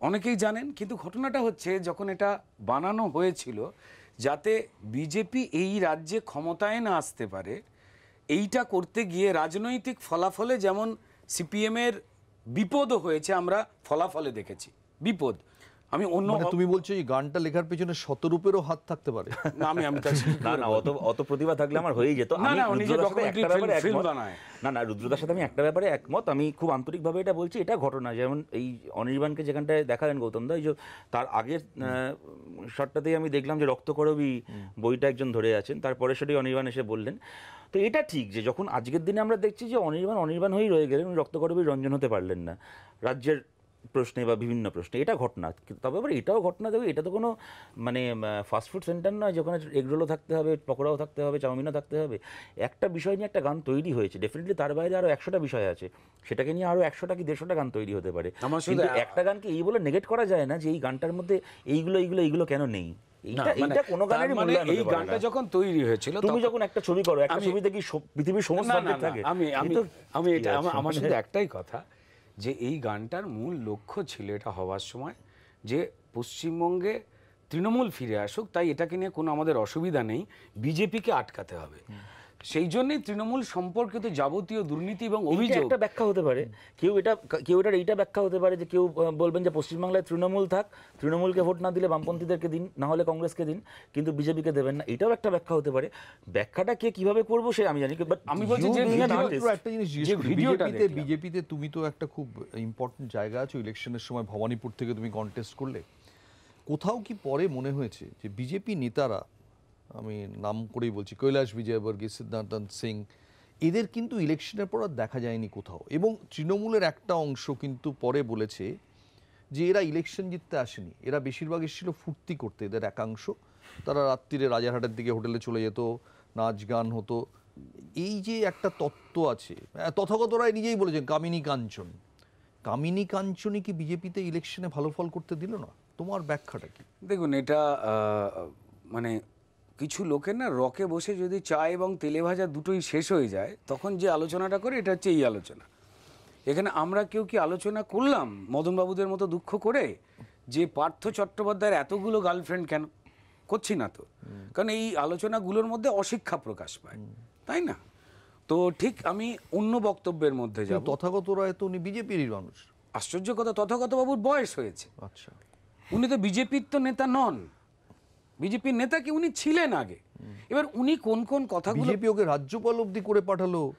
অনেকেই জানেন কিন্তু ঘটনাটা হচ্ছে যখন এটা বানানো হয়েছিল যাতে বিজেপি এই রাজ্যে ক্ষমতায় না আসতে পারে এইটা করতে গিয়ে রাজনৈতিক ফলাফলে যেমন সিপিএমের বিপদও হয়েছে আমরা ফলাফলে দেখেছি। বিপদ। আমি অন্য মানে তুমি বলছো এই গানটা লেখার পেছনে শতরূপেরও হাত থাকতে পারে। না, আমি আমি না না অত অত প্রতিভা থাকলে আমার হয়েই যেত। না, না, না না রুদ্রদার সাথে আমি একটা ব্যাপারে একমত। আমি খুব আন্তরিকভাবে এটা বলছি এটা ঘটনা। যেমন এই অনির্বাণকে যেখানটায় দেখালেন গৌতম দা এই যে তার আগের শটটাতেই আমি দেখলাম যে রক্তকরবী বইটা একজন ধরে আছেন। তারপরে সেটাই অনির্বাণ এসে বললেন। তো এটা ঠিক যে যখন আজকের দিনে আমরা দেখছি যে অনির্বাণ অনির্বাণ হয়েই রয়ে গেলেন উনি রক্তকরবী রঞ্জন হতে পারলেন না। রাজ্যের প্রশ্নে বা বিভিন্ন প্রশ্নে এটা ঘটনা। তবে আবার এটাও ঘটনা দেবে এটা তো কোনো মানে ফাস্টফুড সেন্টার নয় যেখানে এগরোলও থাকতে হবে পকোড়াও থাকতে হবে চাউমিনও থাকতে হবে। একটা বিষয় নিয়ে একটা গান তৈরি হয়েছে ডেফিনেটলি তার বাইরে আরও একশোটা বিষয় আছে। সেটাকে নিয়ে আরও একশোটা কি দেড়শোটা গান তৈরি হতে পারে। কিন্তু একটা গানকে এই বলে নেগেট করা যায় না যে এই গানটার মধ্যে এইগুলো এইগুলো এইগুলো কেন নেই? মানে মানে এই গানটা যখন তৈরি হয়েছিল তুমি যখন একটা ছবি করো একটা আমি- ছবিতে কি পৃথিবীর সমস্ত থাকে। আমি আমি আমি এটা আমার- আমার শুধু একটাই কথা যে এই গানটার মূল লক্ষ্য ছিল এটা হওয়ার সময় যে পশ্চিমবঙ্গে তৃণমূল ফিরে আসুক, তাই এটাকে নিয়ে কোনো আমাদের অসুবিধা নেই, বিজেপিকে আটকাতে হবে। সেই জন্যই তৃণমূল সম্পর্কিত যাবতীয় দুর্নীতি এবং অভিযোগ একটা ব্যাখ্যা হতে পারে। কেউ এটা কেউ এটার এইটা ব্যাখ্যা হতে পারে যে কেউ বলবেন যে পশ্চিমবাংলায় তৃণমূল থাক তৃণমূলকে ভোট না দিলে বামপন্থীদেরকে দিন না হলে কংগ্রেসকে দিন কিন্তু বিজেপিকে দেবেন না। এটাও একটা ব্যাখ্যা হতে পারে। ব্যাখ্যাটা কে কীভাবে করব সে আমি জানি বাট আমি বলছি যে একটা জিনিস বিজেপিতে বিজেপিতে তুমি তো একটা খুব ইম্পর্টেন্ট জায়গা আছো ইলেকশনের সময় ভবানীপুর থেকে তুমি কন্টেস্ট করলে। কোথাও কি পরে মনে হয়েছে যে বিজেপি নেতারা আমি নাম করেই বলছি কৈলাস বিজয়বর্গী সিদ্ধার্থন সিং এদের কিন্তু ইলেকশনের পর আর দেখা যায়নি কোথাও। এবং তৃণমূলের একটা অংশ কিন্তু পরে বলেছে যে এরা ইলেকশন জিততে আসেনি। এরা বেশিরভাগ এসেছিল ফুর্তি করতে এদের একাংশ। তারা রাত্রিরে রাজারহাটের দিকে হোটেলে চলে যেত নাচ গান হতো। এই যে একটা তত্ত্ব আছে আহ, তথাগত রায় নিজেই বলেছেন কামিনী কাঞ্চন। কামিনী কাঞ্চনই কি বিজেপিতে ইলেকশনে ভালো ফল করতে দিল না? তোমার ব্যাখ্যাটা কি? দেখুন এটা মানে কিছু লোকের না রকে বসে যদি চা এবং তেলে ভাজা দুটোই শেষ হয়ে যায় তখন যে আলোচনাটা করে এটা হচ্ছে এই আলোচনা। এখানে আমরা কেউ কি আলোচনা করলাম মদনবাবুদের মতো দুঃখ করে যে পার্থ চট্টোপাধ্যায়ের এতগুলো গার্লফ্রেন্ড কেন? করছি না তো। কারণ এই আলোচনাগুলোর মধ্যে অশিক্ষা প্রকাশ পায়। তাই না? তো ঠিক আমি অন্য বক্তব্যের মধ্যে যাব। তথাগত রায় তো উনি বিজেপিরই মানুষ। আশ্চর্য কথা তথাগত বাবুর বয়স হয়েছে। আচ্ছা। উনি তো বিজেপির তো নেতা নন। বিজেপির নেতা কি উনি ছিলেন আগে। এবার উনি কোন কোন কথাগুলো বিজেপি ওকে রাজ্যপাল অব্দি করে পাঠালো।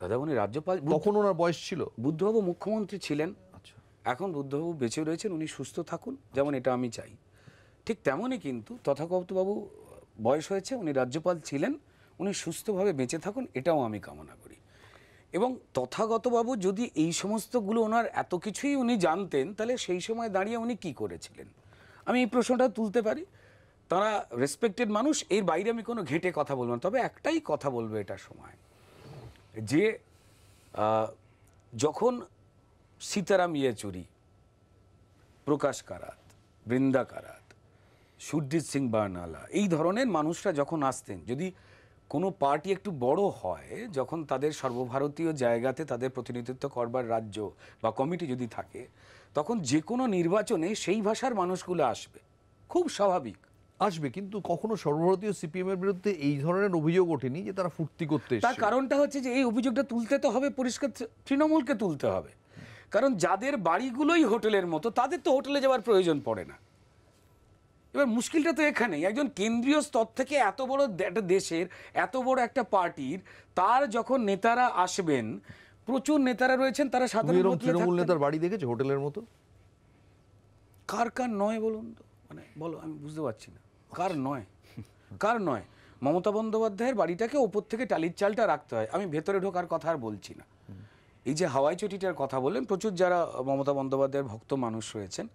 দাদা উনি রাজ্যপাল তখন ওনার বয়স ছিল। বুদ্ধবাবু মুখ্যমন্ত্রী ছিলেন। আচ্ছা। এখন বুদ্ধবাবু বেঁচে রয়েছেন উনি সুস্থ থাকুন যেমন এটা আমি চাই। ঠিক তেমনই কিন্তু তথাগতবাবু বয়স হয়েছে উনি রাজ্যপাল ছিলেন উনি সুস্থভাবে বেঁচে থাকুন এটাও আমি কামনা করি। এবং তথাগতবাবু যদি এই সমস্তগুলো ওনার এত কিছুই উনি জানতেন তাহলে সেই সময় দাঁড়িয়ে উনি কি করেছিলেন? আমি এই প্রশ্নটা তুলতে পারি। তারা রেসপেক্টেড মানুষ, এর বাইরে আমি কোনো ঘেঁটে কথা বলব না। তবে একটাই কথা বলব এটা সময়। যে যখন সীতারাম ইয়েচুরি, প্রকাশ কারাত, বৃন্দা কারাত, সুরজিৎ সিং বার্নালা, এই ধরনের মানুষরা যখন আসতেন, যদি কোনো পার্টি একটু বড় হয়, যখন তাদের সর্বভারতীয় জায়গাতে তাদের প্রতিনিধিত্ব করবার রাজ্য বা কমিটি যদি থাকে, তখন যে কোনো নির্বাচনে সেই ভাষার মানুষগুলো আসবে। খুব স্বাভাবিক। আসবে কিন্তু কখনো সর্বভারতীয় সিপিএম এর বিরুদ্ধে এই ধরনের অভিযোগ ওঠেনি যে তারা ফুর্তি করতে তার কারণটা হচ্ছে যে এই অভিযোগটা তুলতে তো হবে পরিষ্কার তৃণমূলকে তুলতে হবে। কারণ যাদের বাড়িগুলোই হোটেলের মতো তাদের তো হোটেলে যাওয়ার প্রয়োজন পড়ে না। এবার মুশকিলটা তো এখানেই একজন কেন্দ্রীয় স্তর থেকে এত বড় একটা দেশের এত বড় একটা পার্টির তার যখন নেতারা আসবেন প্রচুর নেতারা রয়েছেন তারা সাধারণ তৃণমূল নেতার বাড়ি দেখেছে হোটেলের মতো? কার কার নয় বলুন তো? মানে বলো আমি বুঝতে পারছি না। কার নয়? কার নয়? মমতা বন্দ্যোপাধ্যায়ের বাড়িটাকে ওপর থেকে টালির চালটা রাখতে হয়। আমি ভেতরে ঢোকার কথা আর বলছি না। এই যে হাওয়াই চটিটার কথা বললেন, প্রচুর যারা মমতা বন্দ্যোপাধ্যায়ের ভক্ত মানুষ রয়েছেন,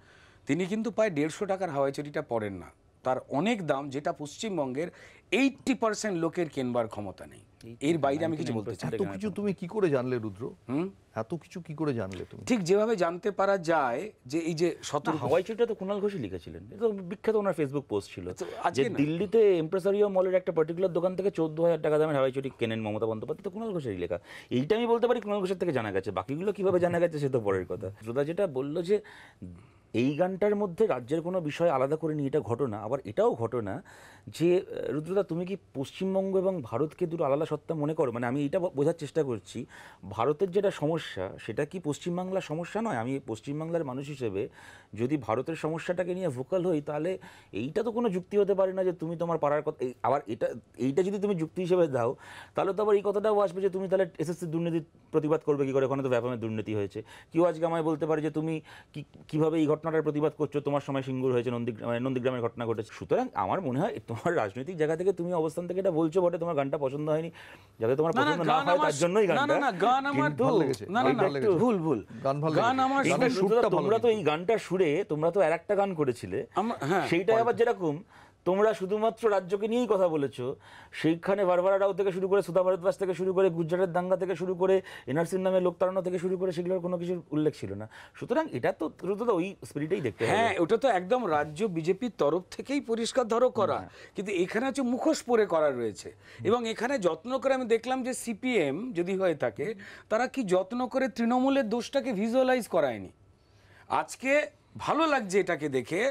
তিনি কিন্তু প্রায় দেড়শো টাকার হাওয়াই চটিটা পড়েন না। তার অনেক দাম যেটা পশ্চিমবঙ্গের এইটটি পার্সেন্ট লোকের কেনবার ক্ষমতা নেই। এর বাইরে আমি কিছু বলতে চাই। এত কিছু তুমি কি করে জানলে রুদ্র? হুম? এত কিছু কি করে জানলে তুমি? ঠিক যেভাবে জানতে পারা যায় যে এই যে না, সতর্ক হাওয়াই চটিটা তো কুণাল ঘোষই লিখেছিলেন। এটা বিখ্যাত ওনার ফেসবুক পোস্ট ছিল। যে। দিল্লিতে এমপ্রেসারিও মলের একটা পার্টিকুলার দোকান থেকে চোদ্দ হাজার টাকা দামের হাওয়াই চটি কেনেন মমতা বন্দ্যোপাধ্যায় তো কুণাল ঘোষেরই লেখা। এইটা আমি বলতে পারি কুণাল ঘোষের থেকে জানা গেছে। বাকিগুলো কীভাবে জানা গেছে সে তো পরের কথা। শ্রোতা যেটা বলল যে এই গানটার মধ্যে রাজ্যের কোনো বিষয় আলাদা করে নিয়ে এটা ঘটনা, আবার এটাও ঘটনা যে রুদ্রদা, তুমি কি পশ্চিমবঙ্গ এবং ভারতকে দুটো আলাদা সত্তা মনে করো? মানে আমি এটা বোঝার চেষ্টা করছি, ভারতের যেটা সমস্যা, সেটা কি পশ্চিমবাংলার সমস্যা নয়? আমি পশ্চিমবাংলার মানুষ হিসেবে যদি ভারতের সমস্যাটাকে নিয়ে ভোকাল হই, তাহলে এইটা তো কোনো যুক্তি হতে পারে না যে, তুমি তোমার পাড়ার কথা আবার এটা, এইটা যদি তুমি যুক্তি হিসেবে দাও, তাহলে তো আবার এই কথাটাও আসবে যে, তুমি তাহলে এসএসসি দুর্নীতির প্রতিবাদ করবে কি করে? ওখানে তো ব্যাপারে দুর্নীতি হয়েছে। কেউ আজকে আমায় বলতে পারে যে, তুমি কি, কীভাবে এই ঘটনাটার প্রতিবাদ করছ তোমার সময় সিঙ্গুর হয়েছে নন্দীগ্রাম মানে নন্দীগ্রামের ঘটনা ঘটেছে। সুতরাং আমার মনে হয় তোমার রাজনৈতিক জায়গা থেকে তুমি অবস্থান থেকে এটা বলছো বটে তোমার গানটা পছন্দ হয়নি। যাতে তোমার পছন্দ না হয় তার জন্যই গানটা না না গান আমার ভুল। লেগেছে, না না না ভুল ভুল। গান ভালো গান আমার সুরটা তোমরা তো এই গানটা সুরে তোমরা তো আরেকটা গান করেছিলে। হ্যাঁ, সেইটা আবার যেরকম তোমরা শুধুমাত্র রাজ্যকে নিয়েই কথা বলেছ। সেইখানে বারবার রাও থেকে শুরু করে সুধা ভারতবাস থেকে শুরু করে গুজরাটের দাঙ্গা থেকে শুরু করে এনআরসির নামে লোক তাড়ানো থেকে শুরু করে সেগুলোর কোনো কিছুর উল্লেখ ছিল না। সুতরাং এটা তো দ্রুত ওই স্পিরিটেই দেখতে হ্যাঁ ওটা তো একদম রাজ্য বিজেপির তরফ থেকেই পরিষ্কার ধরো করা। কিন্তু এখানে হচ্ছে মুখোশ পরে করা রয়েছে। এবং এখানে যত্ন করে আমি দেখলাম যে সিপিএম যদি হয়ে থাকে তারা কি যত্ন করে তৃণমূলের দোষটাকে ভিজুয়ালাইজ করায়নি? আজকে ভালো লাগছে এটাকে দেখে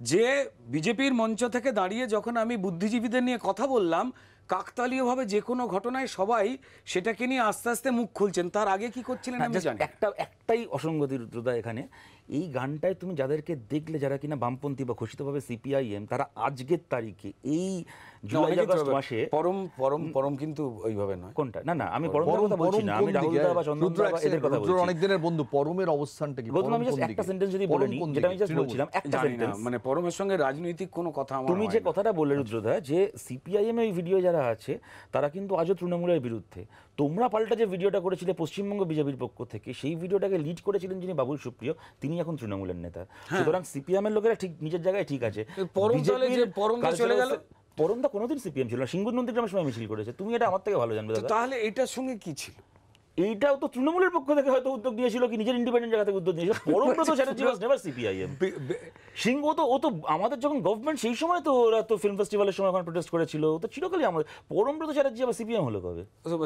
যে বিজেপির মঞ্চ থেকে দাঁড়িয়ে যখন আমি বুদ্ধিজীবীদের নিয়ে কথা বললাম কাকতালীয়ভাবে যে কোনো ঘটনায় সবাই সেটাকে নিয়ে আস্তে আস্তে মুখ খুলছেন। তার আগে কি করছিলেন হ্যাঁ, আমি জানি। একটা একটাই অসঙ্গতি রুদ্রদা এখানে। এই গানটায় তুমি যাদেরকে দেখলে যারা কিনা বামপন্থী বা ঘোষিতভাবে সিপিআইএম তারা আজকের তারিখে এই জুলাই আগস্ট মাসে পরম পরম পরম কিন্তু ওইভাবে নয়। কোনটা? না না আমি পরম পরম কথা বলছি না। আমি রাহুল বা চন্দন রুদ্র দা এক বা এদের কথা বলছি। অনেক দিনের বন্ধু পরমের অবস্থানটা কি? গৌতম আমি জাস্ট একটা সেন্টেন্স যদি বলে পরম নিই কোন যেটা আমি জাস্ট বলছিলাম একটা সেন্টেন্স মানে পরমের সঙ্গে রাজনৈতিক কোনো কথা আমার তুমি যে কথাটা বললে রুদ্রদা যে সিপিআইএম এই ভিডিও যারা আছে তারা কিন্তু আজও তৃণমূলের বিরুদ্ধে। তোমরা পাল্টা যে ভিডিওটা করেছিলে পশ্চিমবঙ্গ বিজেপির পক্ষ থেকে সেই ভিডিওটাকে লিড করেছিলেন যিনি বাবুল সুপ্রিয় তিনি এখন তৃণমূলের নেতা। সুতরাং সিপিএম এর লোকেরা ঠিক নিজের জায়গায় ঠিক আছে। পরম তাহলে যে পরম চলে গেল? পরম দা কোনোদিন সিপিএম ছিল না সিঙ্গুর নন্দীগ্রামের সময় মিছিল করেছে। তুমি এটা আমার থেকে ভালো জানবে তাহলে এটার সঙ্গে কি ছিল? এইটাও তো তৃণমূলের পক্ষ থেকে হয়তো উদ্যোগ নিয়েছিল কি নিজের ইন্ডিপেন্ডেন্ট জায়গা থেকে উদ্যোগ নিয়েছিল। Parambrata Chatterjee was never CPIM সিংহ তো ও তো আমাদের যখন গভর্নমেন্ট সেই সময় তো ওরা তো ফিল্ম ফেস্টিভ্যালের সময় ওখানে প্রোটেস্ট করেছিল ও তো চিরকালই আমাদের। পরমব্রত চ্যাটার্জি আবার সিপিএম হলো কবে?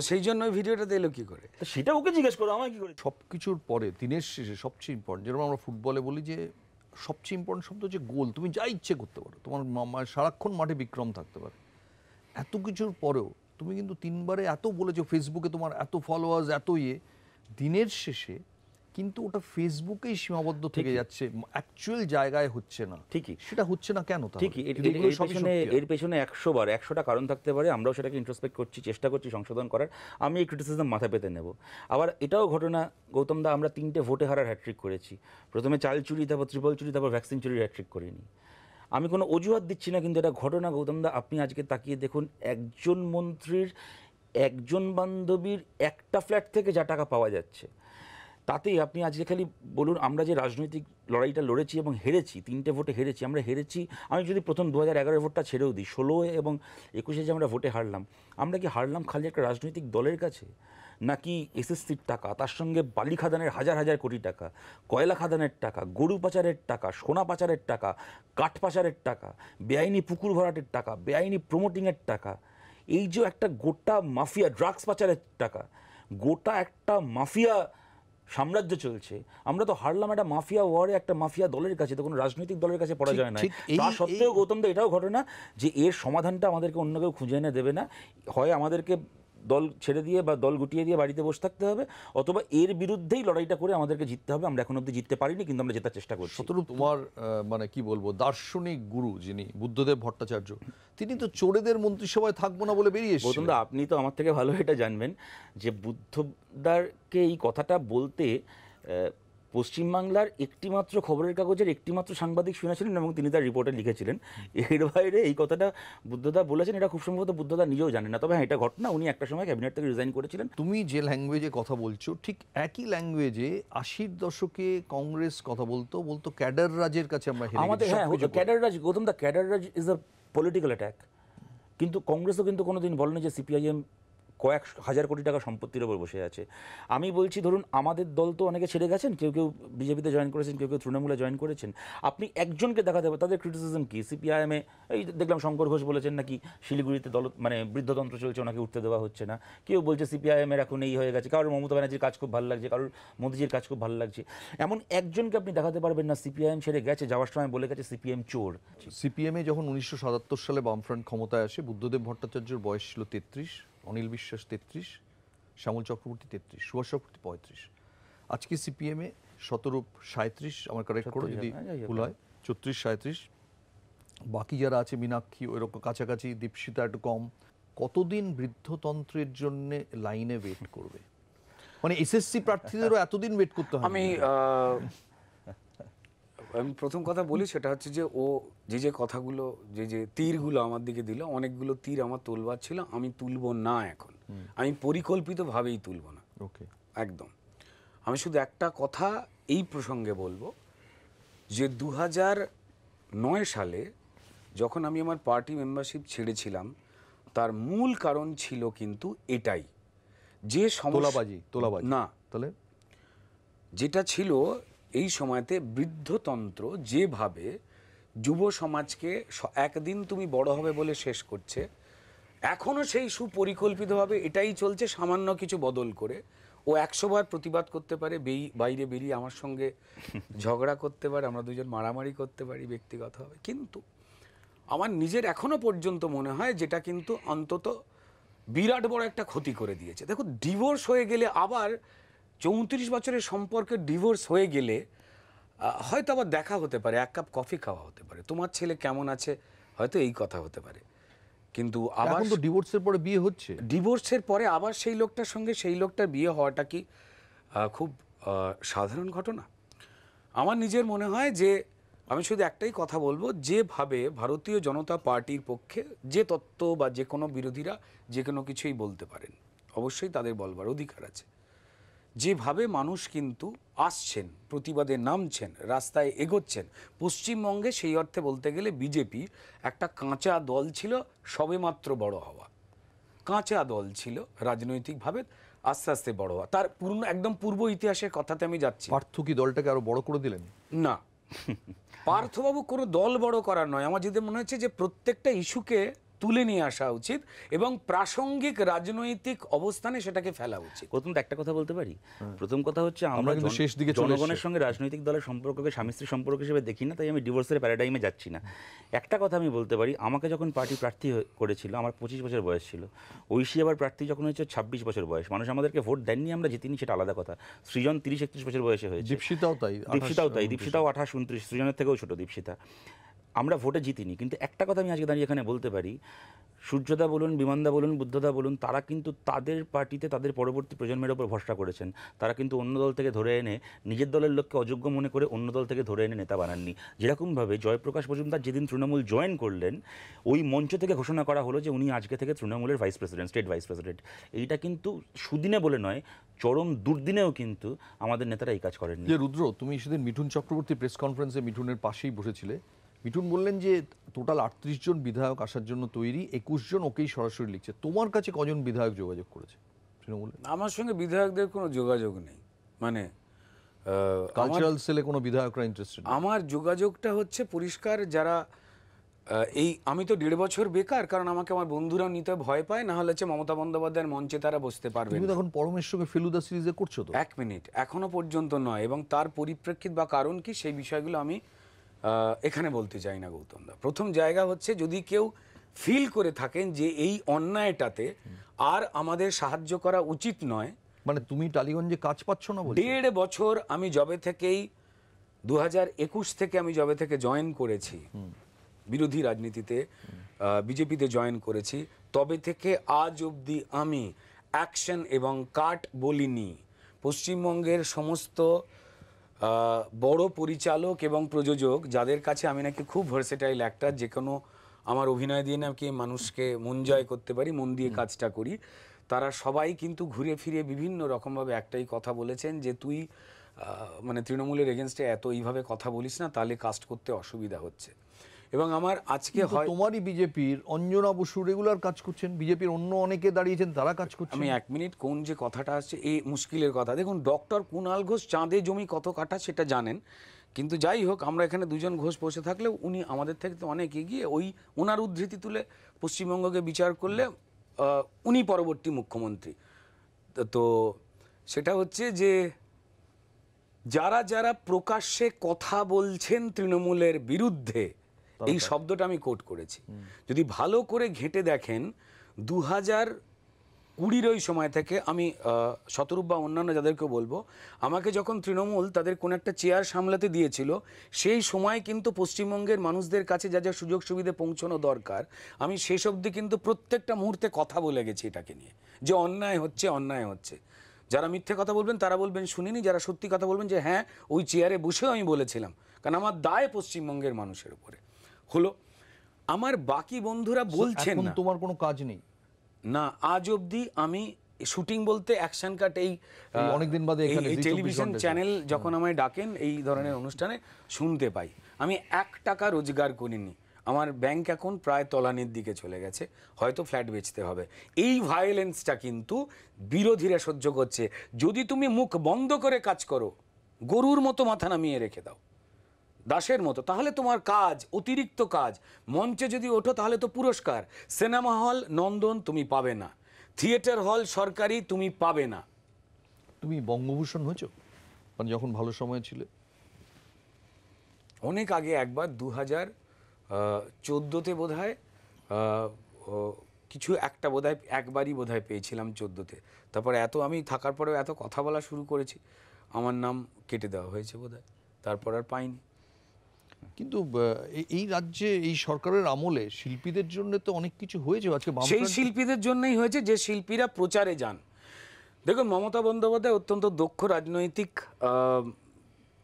সেই জন্য ওই ভিডিওটা দিলো কি করে? সেটা ওকে জিজ্ঞেস করো আমায় কি করে? সব কিছুর পরে দিনের শেষে সবচেয়ে ইম্পর্টেন্ট যেরকম আমরা ফুটবলে বলি যে সবচেয়ে ইম্পর্টেন্ট শব্দ হচ্ছে গোল। তুমি যা ইচ্ছে করতে পারো। তোমার সারাক্ষণ মাঠে বিক্রম থাকতে পারে। এত কিছুর পরেও তুমি কিন্তু তিনবারে এত বলেছ ফেসবুকে তোমার এত ফলোয়ার্স এত ইয়ে। দিনের শেষে কিন্তু ওটা ফেসবুকেই সীমাবদ্ধ থেকে যাচ্ছে অ্যাকচুয়াল জায়গায় হচ্ছে না। ঠিকই। সেটা হচ্ছে না কেন ঠিকই এর- পেছনে একশো বার একশোটা কারণ থাকতে পারে আমরাও সেটাকে ইন্ট্রোস্পেক্ট করছি চেষ্টা করছি সংশোধন করার। আমি এই ক্রিটিসিজম মাথা পেতে নেব। আবার এটাও ঘটনা গৌতম দা আমরা তিনটে ভোটে হারার হ্যাট্রিক করেছি। প্রথমে চাল চুরি তারপর ত্রিপল চুরি তারপর ভ্যাকসিন চুরির হ্যাট্রিক করিনি। আমি কোনো অজুহাত দিচ্ছি না কিন্তু এটা ঘটনা গৌতম দা আপনি আজকে তাকিয়ে দেখুন একজন মন্ত্রীর একজন বান্ধবীর একটা ফ্ল্যাট থেকে যা টাকা পাওয়া যাচ্ছে। তাতেই আপনি আজকে খালি বলুন, আমরা যে রাজনৈতিক লড়াইটা লড়েছি এবং হেরেছি, তিনটে ভোটে হেরেছি, আমরা হেরেছি, আমি যদি প্রথম দু হাজার এগারো ভোটটা ছেড়েও দিই ষোলো এবং একুশে যে আমরা ভোটে হারলাম, আমরা কি হারলাম খালি একটা রাজনৈতিক দলের কাছে? নাকি এসএসসির টাকা, তার সঙ্গে বালি খাদানের হাজার হাজার কোটি টাকা, কয়লা খাদানের টাকা, গরু পাচারের টাকা, সোনা পাচারের টাকা, কাঠ পাচারের টাকা, বেআইনি পুকুর ভরাটের টাকা, বেআইনি প্রমোটিংয়ের টাকা, এই যে একটা গোটা মাফিয়া ড্রাগস পাচারের টাকা, গোটা একটা মাফিয়া সাম্রাজ্য চলছে আমরা তো হারলাম একটা মাফিয়া ওয়ারে একটা মাফিয়া দলের কাছে তো কোনো রাজনৈতিক দলের কাছে পড়া যায় না তা সত্ত্বেও গৌতম এটাও ঘটনা যে এর সমাধানটা আমাদেরকে অন্য কেউ খুঁজে এনে দেবে না। হয় আমাদেরকে দল ছেড়ে দিয়ে বা দল গুটিয়ে দিয়ে বাড়িতে বসে থাকতে হবে অথবা এর বিরুদ্ধেই লড়াইটা করে আমাদেরকে জিততে হবে। আমরা এখন অব্দি জিততে পারিনি কিন্তু আমরা জেতার চেষ্টা করছি। শতরূপ তোমার মানে কি বলব দার্শনিক গুরু যিনি বুদ্ধদেব ভট্টাচার্য তিনি তো চোরেদের মন্ত্রিসভায় থাকব না বলে বেরিয়ে গৌতম আপনি তো আমার থেকে ভালো এটা জানবেন যে বুদ্ধদারকে এই কথাটা বলতে পশ্চিমবাংলার একটিমাত্র খবরের কাগজের একটিমাত্র সাংবাদিক শুনেছিলেন এবং তিনি তার রিপোর্টে লিখেছিলেন। এর বাইরে এই কথাটা বুদ্ধদা বলেছেন এটা খুব সম্ভবত বুদ্ধদা নিজেও জানেন না। তবে হ্যাঁ এটা ঘটনা উনি একটা সময় ক্যাবিনেট থেকে রিজাইন করেছিলেন। তুমি যে ল্যাঙ্গুয়েজে কথা বলছো ঠিক একই ল্যাঙ্গুয়েজে আশির দশকে কংগ্রেস কথা বলতো বলতো ক্যাডার রাজের কাছে আমরা আমাদের হ্যাঁ cadre raj Goutam da cadre raj is a political attack কিন্তু কংগ্রেসও কিন্তু কোনোদিন বলেনি যে সিপিআইএম কয়েক হাজার কোটি টাকা সম্পত্তির ওপর বসে আছে। আমি বলছি, ধরুন, আমাদের দল তো অনেকে ছেড়ে গেছেন, কেউ কেউ বিজেপিতে জয়েন করেছেন, কেউ কেউ তৃণমূলে জয়েন করেছেন। আপনি একজনকে দেখাতে হবে, তাদের ক্রিটিসিজম কি? সিপিআইএমে এই দেখলাম শঙ্কর ঘোষ বলেছেন নাকি শিলিগুড়িতে দল মানে বৃদ্ধতন্ত্র চলছে, ওনাকে উঠতে দেওয়া হচ্ছে না। কেউ বলছে সিপিআইএমের এখন এই হয়ে গেছে, কারোর মমতা ব্যানার্জির কাজ খুব ভালো লাগছে, কারোর মোদিজির কাজ খুব ভালো লাগছে। এমন একজনকে আপনি দেখাতে পারবেন না সিপিআইএম ছেড়ে গেছে, যাওয়ার সময় বলে গেছে সিপিএম চোর। সিপিএমে যখন উনিশশো সাতাত্তর সালে বামফ্রন্ট ক্ষমতায় আসে, বুদ্ধদেব ভট্টাচার্যের বয়স ছিল তেত্রিশ। অনিল বিশ্বাস তেত্রিশ শ্যামল চক্রবর্তী তেত্রিশ সুভাষ চক্রবর্তী পঁয়ত্রিশ। আজকে সিপিএমে শতরূপ সাঁত্রিশ আমার কারেক্ট করো যদি হ্যাঁ, ভুল হয়। চৌত্রিশ সাঁত্রিশ বাকি যারা আছে মীনাক্ষী ওই রকম কাছাকাছি দীপশিতা একটু কম। কতদিন বৃদ্ধতন্ত্রের জন্য লাইনে ওয়েট করবে? মানে এসএসসি প্রার্থীদেরও এতদিন ওয়েট করতে হয় আমি আহ, আমি প্রথম কথা বলি সেটা হচ্ছে যে ও যে যে কথাগুলো যে যে তীরগুলো আমার দিকে দিল অনেকগুলো তীর আমার তুলবার ছিল আমি তুলব না এখন। আমি পরিকল্পিতভাবেই তুলব না। ওকে। একদম। আমি শুধু একটা কথা এই প্রসঙ্গে বলব যে দু নয় সালে যখন আমি আমার পার্টি মেম্বারশিপ ছেড়েছিলাম তার মূল কারণ ছিল কিন্তু এটাই। যে সমস্যা তোলাবাজি তোলাবাজি। না। তাহলে? যেটা ছিল এই সময়তে বৃদ্ধতন্ত্র যেভাবে যুব সমাজকে একদিন তুমি বড় হবে বলে শেষ করছে এখনও সেই সুপরিকল্পিতভাবে এটাই চলছে, সামান্য কিছু বদল করে। ও একশোবার প্রতিবাদ করতে পারে, বেই- বাইরে বেরিয়ে আমার সঙ্গে ঝগড়া করতে পারে, আমরা দুজন মারামারি করতে পারি ব্যক্তিগতভাবে। কিন্তু আমার নিজের এখনও পর্যন্ত মনে হয় যেটা কিন্তু অন্তত বিরাট বড় একটা ক্ষতি করে দিয়েছে। দেখো ডিভোর্স হয়ে গেলে আবার চৌত্রিশ বছরের সম্পর্কে ডিভোর্স হয়ে গেলে হয়তো আবার দেখা হতে পারে এক কাপ কফি খাওয়া হতে পারে। তোমার ছেলে কেমন আছে? হয়তো এই কথা হতে পারে। কিন্তু আবার তো ডিভোর্সের পরে বিয়ে হচ্ছে। ডিভোর্সের পরে আবার সেই লোকটার সঙ্গে সেই লোকটার বিয়ে হওয়াটা কি খুব সাধারণ ঘটনা? আমার নিজের মনে হয় যে আমি শুধু একটাই কথা বলব যেভাবে ভারতীয় জনতা পার্টির পক্ষে যে তত্ত্ব বা যে কোনো বিরোধীরা যে কোনো কিছুই বলতে পারেন অবশ্যই তাদের বলবার অধিকার আছে। যেভাবে মানুষ কিন্তু আসছেন প্রতিবাদে নামছেন রাস্তায় এগোচ্ছেন পশ্চিমবঙ্গে সেই অর্থে বলতে গেলে বিজেপি একটা কাঁচা দল ছিল সবেমাত্র বড় হওয়া। কাঁচা দল ছিল রাজনৈতিকভাবে আস্তে আস্তে বড় হওয়া। তার পূর্ণ একদম পূর্ব ইতিহাসের কথাতে আমি যাচ্ছি। পার্থ কি দলটাকে আরও বড় করে দিলেন? না। পার্থবাবু কোনো দল বড় করার নয়। আমার যেটা মনে হচ্ছে যে প্রত্যেকটা ইস্যুকে তুলে নিয়ে আসা উচিত এবং প্রাসঙ্গিক রাজনৈতিক অবস্থানে সেটাকে ফেলা উচিত। প্রথম একটা কথা বলতে পারি? প্রথম কথা হচ্ছে আমরা শেষ দিকে জনগণের সঙ্গে রাজনৈতিক দলের সম্পর্ককে স্বামী স্ত্রী সম্পর্ক হিসেবে দেখি না তাই আমি ডিভোর্সের প্যারাডাইমে যাচ্ছি না। একটা কথা আমি বলতে পারি আমাকে যখন পার্টি প্রার্থী করেছিল আমার পঁচিশ বছর বয়স ছিল। ঐশী আবার প্রার্থী যখন হয়েছে ছাব্বিশ বছর বয়স। মানুষ আমাদেরকে ভোট দেননি আমরা জিতিনি সেটা আলাদা কথা। সৃজন তিরিশ একত্রিশ বছর বয়সে হয়েছে। দীপশিতাও তাই দীপশিতাও তাই 28, দীপশিতাও আঠাশ উনত্রিশ সৃজনের থেকেও ছোট দীপশিতা। আমরা ভোটে জিতিনি। কিন্তু একটা কথা আমি আজকে দাঁড়িয়ে এখানে বলতে পারি সূর্যদা বলুন, বিমানদা বলুন, বুদ্ধদা বলুন, তারা কিন্তু তাদের পার্টিতে তাদের পরবর্তী প্রজন্মের ওপর ভরসা করেছেন। তারা কিন্তু অন্য দল থেকে ধরে এনে, নিজের দলের লোককে অযোগ্য মনে করে অন্য দল থেকে ধরে এনে নেতা বানাননি। যেরকমভাবে জয়প্রকাশ মজুমদার যেদিন তৃণমূল জয়েন করলেন, ওই মঞ্চ থেকে ঘোষণা করা হলো যে উনি আজকে থেকে তৃণমূলের vice president, state vice president. এইটা কিন্তু সুদিনে বলে নয়, চরম দুর্দিনেও কিন্তু আমাদের নেতারা এই কাজ করেননি। যে রুদ্র, তুমি সেদিন মিঠুন চক্রবর্তী প্রেস কনফারেন্সে মিঠুনের পাশেই বসেছিলে। মিঠুন বললেন যে টোটাল আটত্রিশ জন বিধায়ক আসার জন্য তৈরি একুশ জন ওকেই সরাসরি লিখছে। তোমার কাছে কজন বিধায়ক যোগাযোগ করেছে? তৃণমূলে আমার সঙ্গে বিধায়কদের কোনো যোগাযোগ নেই। মানে কালচারাল সেলে কোনো বিধায়করা ইন্টারেস্টেড আমার যোগাযোগটা হচ্ছে পরিষ্কার যারা এই আমি তো দেড় বছর বেকার কারণ আমাকে আমার বন্ধুরা নিতে ভয় পায় না হলে হচ্ছে মমতা বন্দ্যোপাধ্যায়ের মঞ্চে তারা বসতে পারবে তুমি এখন পরমেশ্বরকে ফেলুদা সিরিজে করছ তো? এক মিনিট এখনও পর্যন্ত নয় এবং তার পরিপ্রেক্ষিত বা কারণ কি সেই বিষয়গুলো আমি এখানে বলতে চাই না গৌতম দা। প্রথম জায়গা হচ্ছে যদি কেউ ফিল করে থাকেন যে এই অন্যায়টাতে আর আমাদের সাহায্য করা উচিত নয় মানে তুমি টালিগঞ্জে কাজ পাচ্ছ না দেড় বছর আমি জবে থেকেই দু হাজার একুশ থেকে আমি জবে থেকে জয়েন করেছি। বিরোধী রাজনীতিতে বিজেপিতে জয়েন করেছি। তবে থেকে আজ অবধি আমি অ্যাকশন এবং কাট বলিনি। পশ্চিমবঙ্গের সমস্ত বড় পরিচালক এবং প্রযোজক যাদের কাছে আমি নাকি খুব ভার্সেটাইল অ্যাক্টার যে কোনো আমার অভিনয় দিয়ে নাকি মানুষকে মন জয় করতে পারি মন দিয়ে কাজটা করি। তারা সবাই কিন্তু ঘুরে ফিরে বিভিন্ন রকমভাবে একটাই কথা বলেছেন যে তুই মানে তৃণমূলের এগেনস্টে এত এইভাবে কথা বলিস না তাহলে কাস্ট করতে অসুবিধা হচ্ছে। এবং আমার আজকে হয় তোমারই বিজেপির অঞ্জনা বসু রেগুলার কাজ করছেন বিজেপির অন্য অনেকে দাঁড়িয়েছেন তারা কাজ করছেন। আমি এক মিনিট কোন যে কথাটা আসছে এই মুশকিলের কথা। দেখুন ডক্টর কুণাল ঘোষ চাঁদে জমি কত কাটা সেটা জানেন কিন্তু যাই হোক আমরা এখানে দুজন ঘোষ বসে থাকলেও উনি আমাদের থেকে তো অনেক এগিয়ে ওই ওনার উদ্ধৃতি তুলে পশ্চিমবঙ্গকে বিচার করলে উনি পরবর্তী মুখ্যমন্ত্রী। তো- তো সেটা হচ্ছে যে যারা যারা প্রকাশ্যে কথা বলছেন তৃণমূলের বিরুদ্ধে এই শব্দটা আমি কোট করেছি। যদি ভালো করে ঘেঁটে দেখেন দু হাজার কুড়ির ওই সময় থেকে আমি শতরূপ বা অন্যান্য যাদেরকে বলব আমাকে যখন তৃণমূল তাদের কোন একটা চেয়ার সামলাতে দিয়েছিল সেই সময় কিন্তু পশ্চিমবঙ্গের মানুষদের কাছে যা যা সুযোগ সুবিধে পৌঁছানো দরকার আমি শেষ অবধি কিন্তু প্রত্যেকটা মুহূর্তে কথা বলে গেছি এটাকে নিয়ে। যে অন্যায় হচ্ছে অন্যায় হচ্ছে। যারা মিথ্যে কথা বলবেন তারা বলবেন শুনিনি? যারা সত্যি কথা বলবেন যে হ্যাঁ ওই চেয়ারে বসেও আমি বলেছিলাম। কারণ আমার দায় পশ্চিমবঙ্গের মানুষের উপরে। হলো আমার বাকি বন্ধুরা বলছেন না। তোমার কোনো কাজ নেই? না আজ অবধি আমি শুটিং বলতে অ্যাকশন কাট এই এই অনেকদিন বাদে চব্বিশ টেলিভিশন চ্যানেল যখন আমায় ডাকেন এই ধরনের অনুষ্ঠানে শুনতে পাই। আমি এক টাকা রোজগার করিনি। আমার ব্যাংক এখন প্রায় তলানির দিকে চলে গেছে। হয়তো ফ্ল্যাট বেচতে হবে। এই ভায়োলেন্সটা কিন্তু বিরোধীরা সহ্য করছে। যদি তুমি মুখ বন্ধ করে কাজ করো গরুর মতো মাথা নামিয়ে রেখে দাও। দাসের মতো। তাহলে তোমার কাজ অতিরিক্ত কাজ মঞ্চে যদি ওঠো তাহলে তো পুরস্কার। সিনেমা হল নন্দন তুমি পাবে না। থিয়েটার হল সরকারি তুমি পাবে না। তুমি বঙ্গভূষণ হয়েছো? মানে যখন ভালো সময় ছিল? অনেক আগে একবার দু হাজার চোদ্দোতে বোধ হয় কিছু একটা বোধ হয় একবারই বোধ হয় পেয়েছিলাম চোদ্দোতে। তারপর এত আমি থাকার পরেও এত কথা বলা শুরু করেছি আমার নাম কেটে দেওয়া হয়েছে বোধ হয় তারপর আর পাইনি। কিন্তু এই- রাজ্যে, এই সরকারের আমলে শিল্পীদের জন্য তো অনেক কিছু হয়েছে। আজকে সেই শিল্পীদের জন্যই হয়েছে যে শিল্পীরা প্রচারে যান। দেখুন, মমতা বন্দ্যোপাধ্যায় অত্যন্ত দক্ষ রাজনৈতিক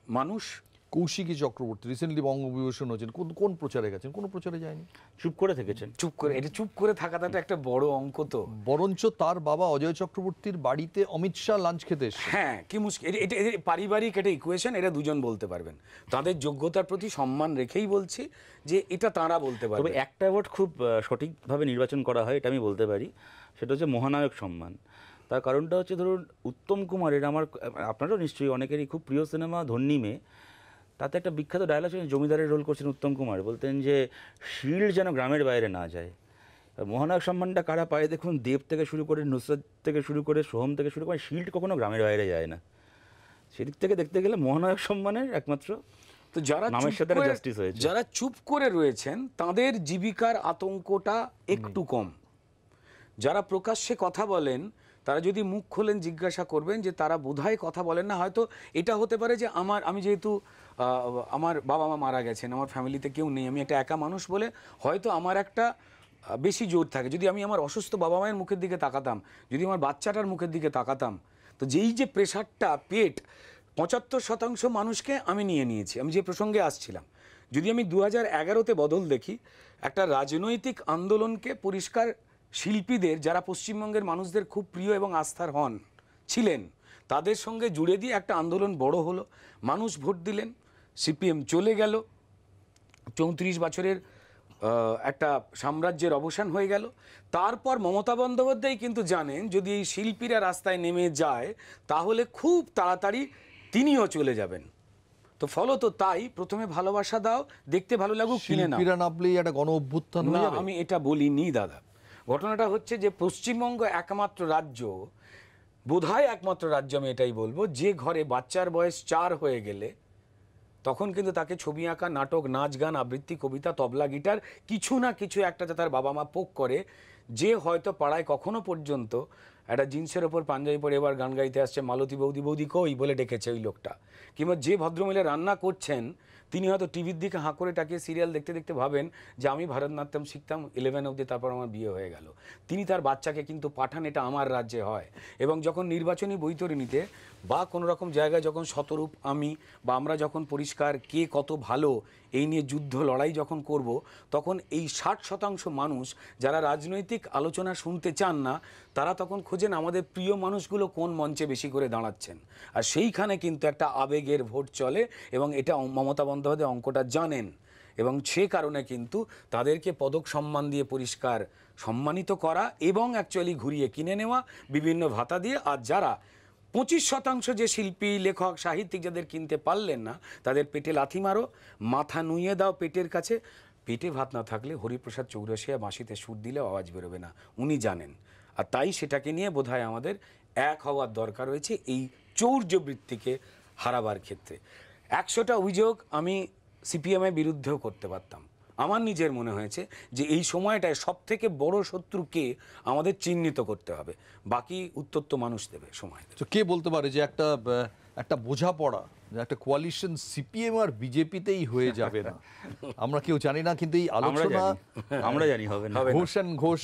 মানুষ। কৌশিকী চক্রবর্তী রিসেন্টলি বঙ্গবিভূষণ হয়েছেন কোন কোন প্রচারে গেছেন? কোন প্রচারে যায়নি? চুপ করে থেকেছেন। চুপ করে এটা চুপ করে থাকাটা তো একটা বড় অঙ্ক তো। বরঞ্চ তার বাবা অজয় চক্রবর্তীর বাড়িতে অমিত শাহ লাঞ্চ খেতে এসেছে হ্যাঁ কি মুশকিল। এটা- এটা এটা পারিবারিক একটা ইকুয়েশন এটা দুজন বলতে পারবেন। তাদের যোগ্যতার প্রতি সম্মান রেখেই বলছি যে এটা তারা বলতে তবে পারবে একটা অ্যাওয়ার্ড খুব সঠিকভাবে নির্বাচন করা হয় এটা আমি বলতে পারি সেটা হচ্ছে মহানায়ক সম্মান। তার কারণটা হচ্ছে ধরুন উত্তম কুমারের আমার আপনারও নিশ্চয়ই অনেকেরই খুব প্রিয় সিনেমা ধন্যী মেয়ে তাতে একটা বিখ্যাত ডায়লগ ছিল জমিদারের রোল করছেন উত্তম কুমার। বলতেন যে শিল্ড যেন গ্রামের বাইরে না যায়। মহানায়ক সম্মানটা কারা পায়? দেখুন দেব থেকে শুরু করে নুসরত থেকে শুরু করে সোহম থেকে শুরু করে শিল্ড কখনো গ্রামের বাইরে যায় না। সেদিক থেকে দেখতে গেলে মহানায়ক সম্মানের একমাত্র তো যারা নামের সাথে justice হয়েছে। যারা চুপ করে রয়েছেন তাদের জীবিকার আতঙ্কটা একটু কম। যারা প্রকাশ্যে কথা বলেন তারা যদি মুখ খোলেন, জিজ্ঞাসা করবেন যে তারা বোধহয় কথা বলেন না, হয়তো এটা হতে পারে যে আমার, আমি যেহেতু আমার বাবা মা মারা গেছেন, আমার ফ্যামিলিতে কেউ নেই, আমি একটা একা মানুষ বলে হয়তো আমার একটা বেশি জোর থাকে। যদি আমি আমার অসুস্থ বাবা মায়ের মুখের দিকে তাকাতাম, যদি আমার বাচ্চাটার মুখের দিকে তাকাতাম, তো যেই যে প্রেশারটা, পেট, পঁচাত্তর শতাংশ মানুষকে আমি নিয়ে নিয়েছি, আমি যে প্রসঙ্গে আসছিলাম। যদি আমি দু হাজার বদল দেখি, একটা রাজনৈতিক আন্দোলনকে পরিষ্কার শিল্পীদের যারা পশ্চিমবঙ্গের মানুষদের খুব প্রিয় এবং আস্থার হন ছিলেন তাদের সঙ্গে জুড়ে দিয়ে একটা আন্দোলন বড় হলো। মানুষ ভোট দিলেন সিপিএম চলে গেল চৌত্রিশ বছরের একটা সাম্রাজ্যের অবসান হয়ে গেল। তারপর মমতা বন্দ্যোপাধ্যায় কিন্তু জানেন যদি এই শিল্পীরা রাস্তায় নেমে যায় তাহলে খুব তাড়াতাড়ি তিনিও চলে যাবেন। তো ফলত তাই প্রথমে ভালোবাসা দাও দেখতে ভালো লাগুক কিনে নাও। নামলেই একটা গণ অভ্যুত্থান না আমি এটা বলিনি দাদা। ঘটনাটা হচ্ছে যে পশ্চিমবঙ্গ একমাত্র রাজ্য, বোধহয় একমাত্র রাজ্য আমি এটাই বলব, যে ঘরে বাচ্চার বয়স চার হয়ে গেলে, তখন কিন্তু তাকে ছবি আঁকা, নাটক, নাচ গান, আবৃত্তি, কবিতা, তবলা, গিটার, কিছু না কিছু একটা তার বাবা মা পোক করে, যে হয়তো পাড়ায় কখনো পর্যন্ত একটা জিন্সের ওপর পাঞ্জাবি পরে এবার গান গাইতে আসছে, মালতী বৌদি বৌদি কই বলে ডেকেছে ওই লোকটা। কিংবা যে ভদ্রমহিলা রান্না করছেন তিনি হয়তো টিভির দিকে হাঁ করে তাকিয়ে সিরিয়াল দেখতে দেখতে ভাবেন যে আমি ভারতনাট্যম শিখতাম ইলেভেন অবধি তারপর আমার বিয়ে হয়ে গেল। তিনি তার বাচ্চাকে কিন্তু পাঠান, এটা আমার রাজ্যে হয়। এবং যখন নির্বাচনী বৈতরণীতে বা কোনো রকম জায়গায় যখন শতরূপ আমি বা আমরা যখন পরিষ্কার কে কত ভালো এই নিয়ে যুদ্ধ লড়াই যখন করব, তখন এই ষাট শতাংশ মানুষ যারা রাজনৈতিক আলোচনা শুনতে চান না, তারা তখন খোঁজেন আমাদের প্রিয় মানুষগুলো কোন মঞ্চে বেশি করে দাঁড়াচ্ছেন। আর সেইখানে কিন্তু একটা আবেগের ভোট চলে এবং এটা মমতা বন্দ্যোপাধ্যায় অঙ্কটা জানেন। এবং সে কারণে কিন্তু তাদেরকে পদক সম্মান দিয়ে পরিষ্কার সম্মানিত করা এবং অ্যাকচুয়ালি ঘুরিয়ে কিনে নেওয়া, বিভিন্ন ভাতা দিয়ে। আর যারা পঁচিশ শতাংশ যে শিল্পী, লেখক, সাহিত্যিক যাদের কিনতে পারলেন না, তাদের পেটে লাথি মারো, মাথা নুইয়ে দাও পেটের কাছে। পেটে ভাত না থাকলে হরিপ্রসাদ চৌরাশিয়া বাঁশিতে সুর দিলেও আওয়াজ বেরোবে না, উনি জানেন। আর তাই সেটাকে নিয়ে বোধহয় আমাদের এক হওয়ার দরকার রয়েছে এই চৌর্যবৃত্তিকে হারাবার ক্ষেত্রে। একশোটা অভিযোগ আমি সিপিএমের বিরুদ্ধেও করতে পারতাম। আমার নিজের মনে হয়েছে যে এই সময়টায় সব থেকে বড় শত্রুকে আমাদের চিহ্নিত করতে হবে। বাকি উত্তর তো মানুষ দেবে সময় তো কে বলতে পারে যে একটা একটা বোঝাপড়া একটা কোয়ালিশন সিপিএম আর বিজেপিতেই হয়ে যাবে না? আমরা কেউ জানি না কিন্তু এই আলোচনা আমরা জানি হবে না। Ghosh and Ghosh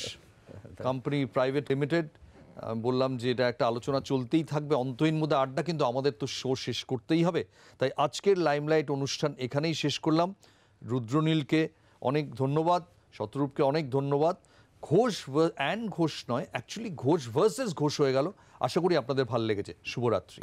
company private limited বললাম যে এটা একটা আলোচনা চলতেই থাকবে। অন্তহীন মধ্যে আড্ডা কিন্তু আমাদের তো শো শেষ করতেই হবে। তাই আজকের লাইমলাইট অনুষ্ঠান এখানেই শেষ করলাম। রুদ্রনীলকে অনেক ধন্যবাদ শতরূপকে অনেক ধন্যবাদ। ঘোষ অ্যান্ড ঘোষ নয় অ্যাকচুয়ালি ঘোষ ভার্সেস ঘোষ হয়ে গেল। আশা করি আপনাদের ভালো লেগেছে। শুভরাত্রি।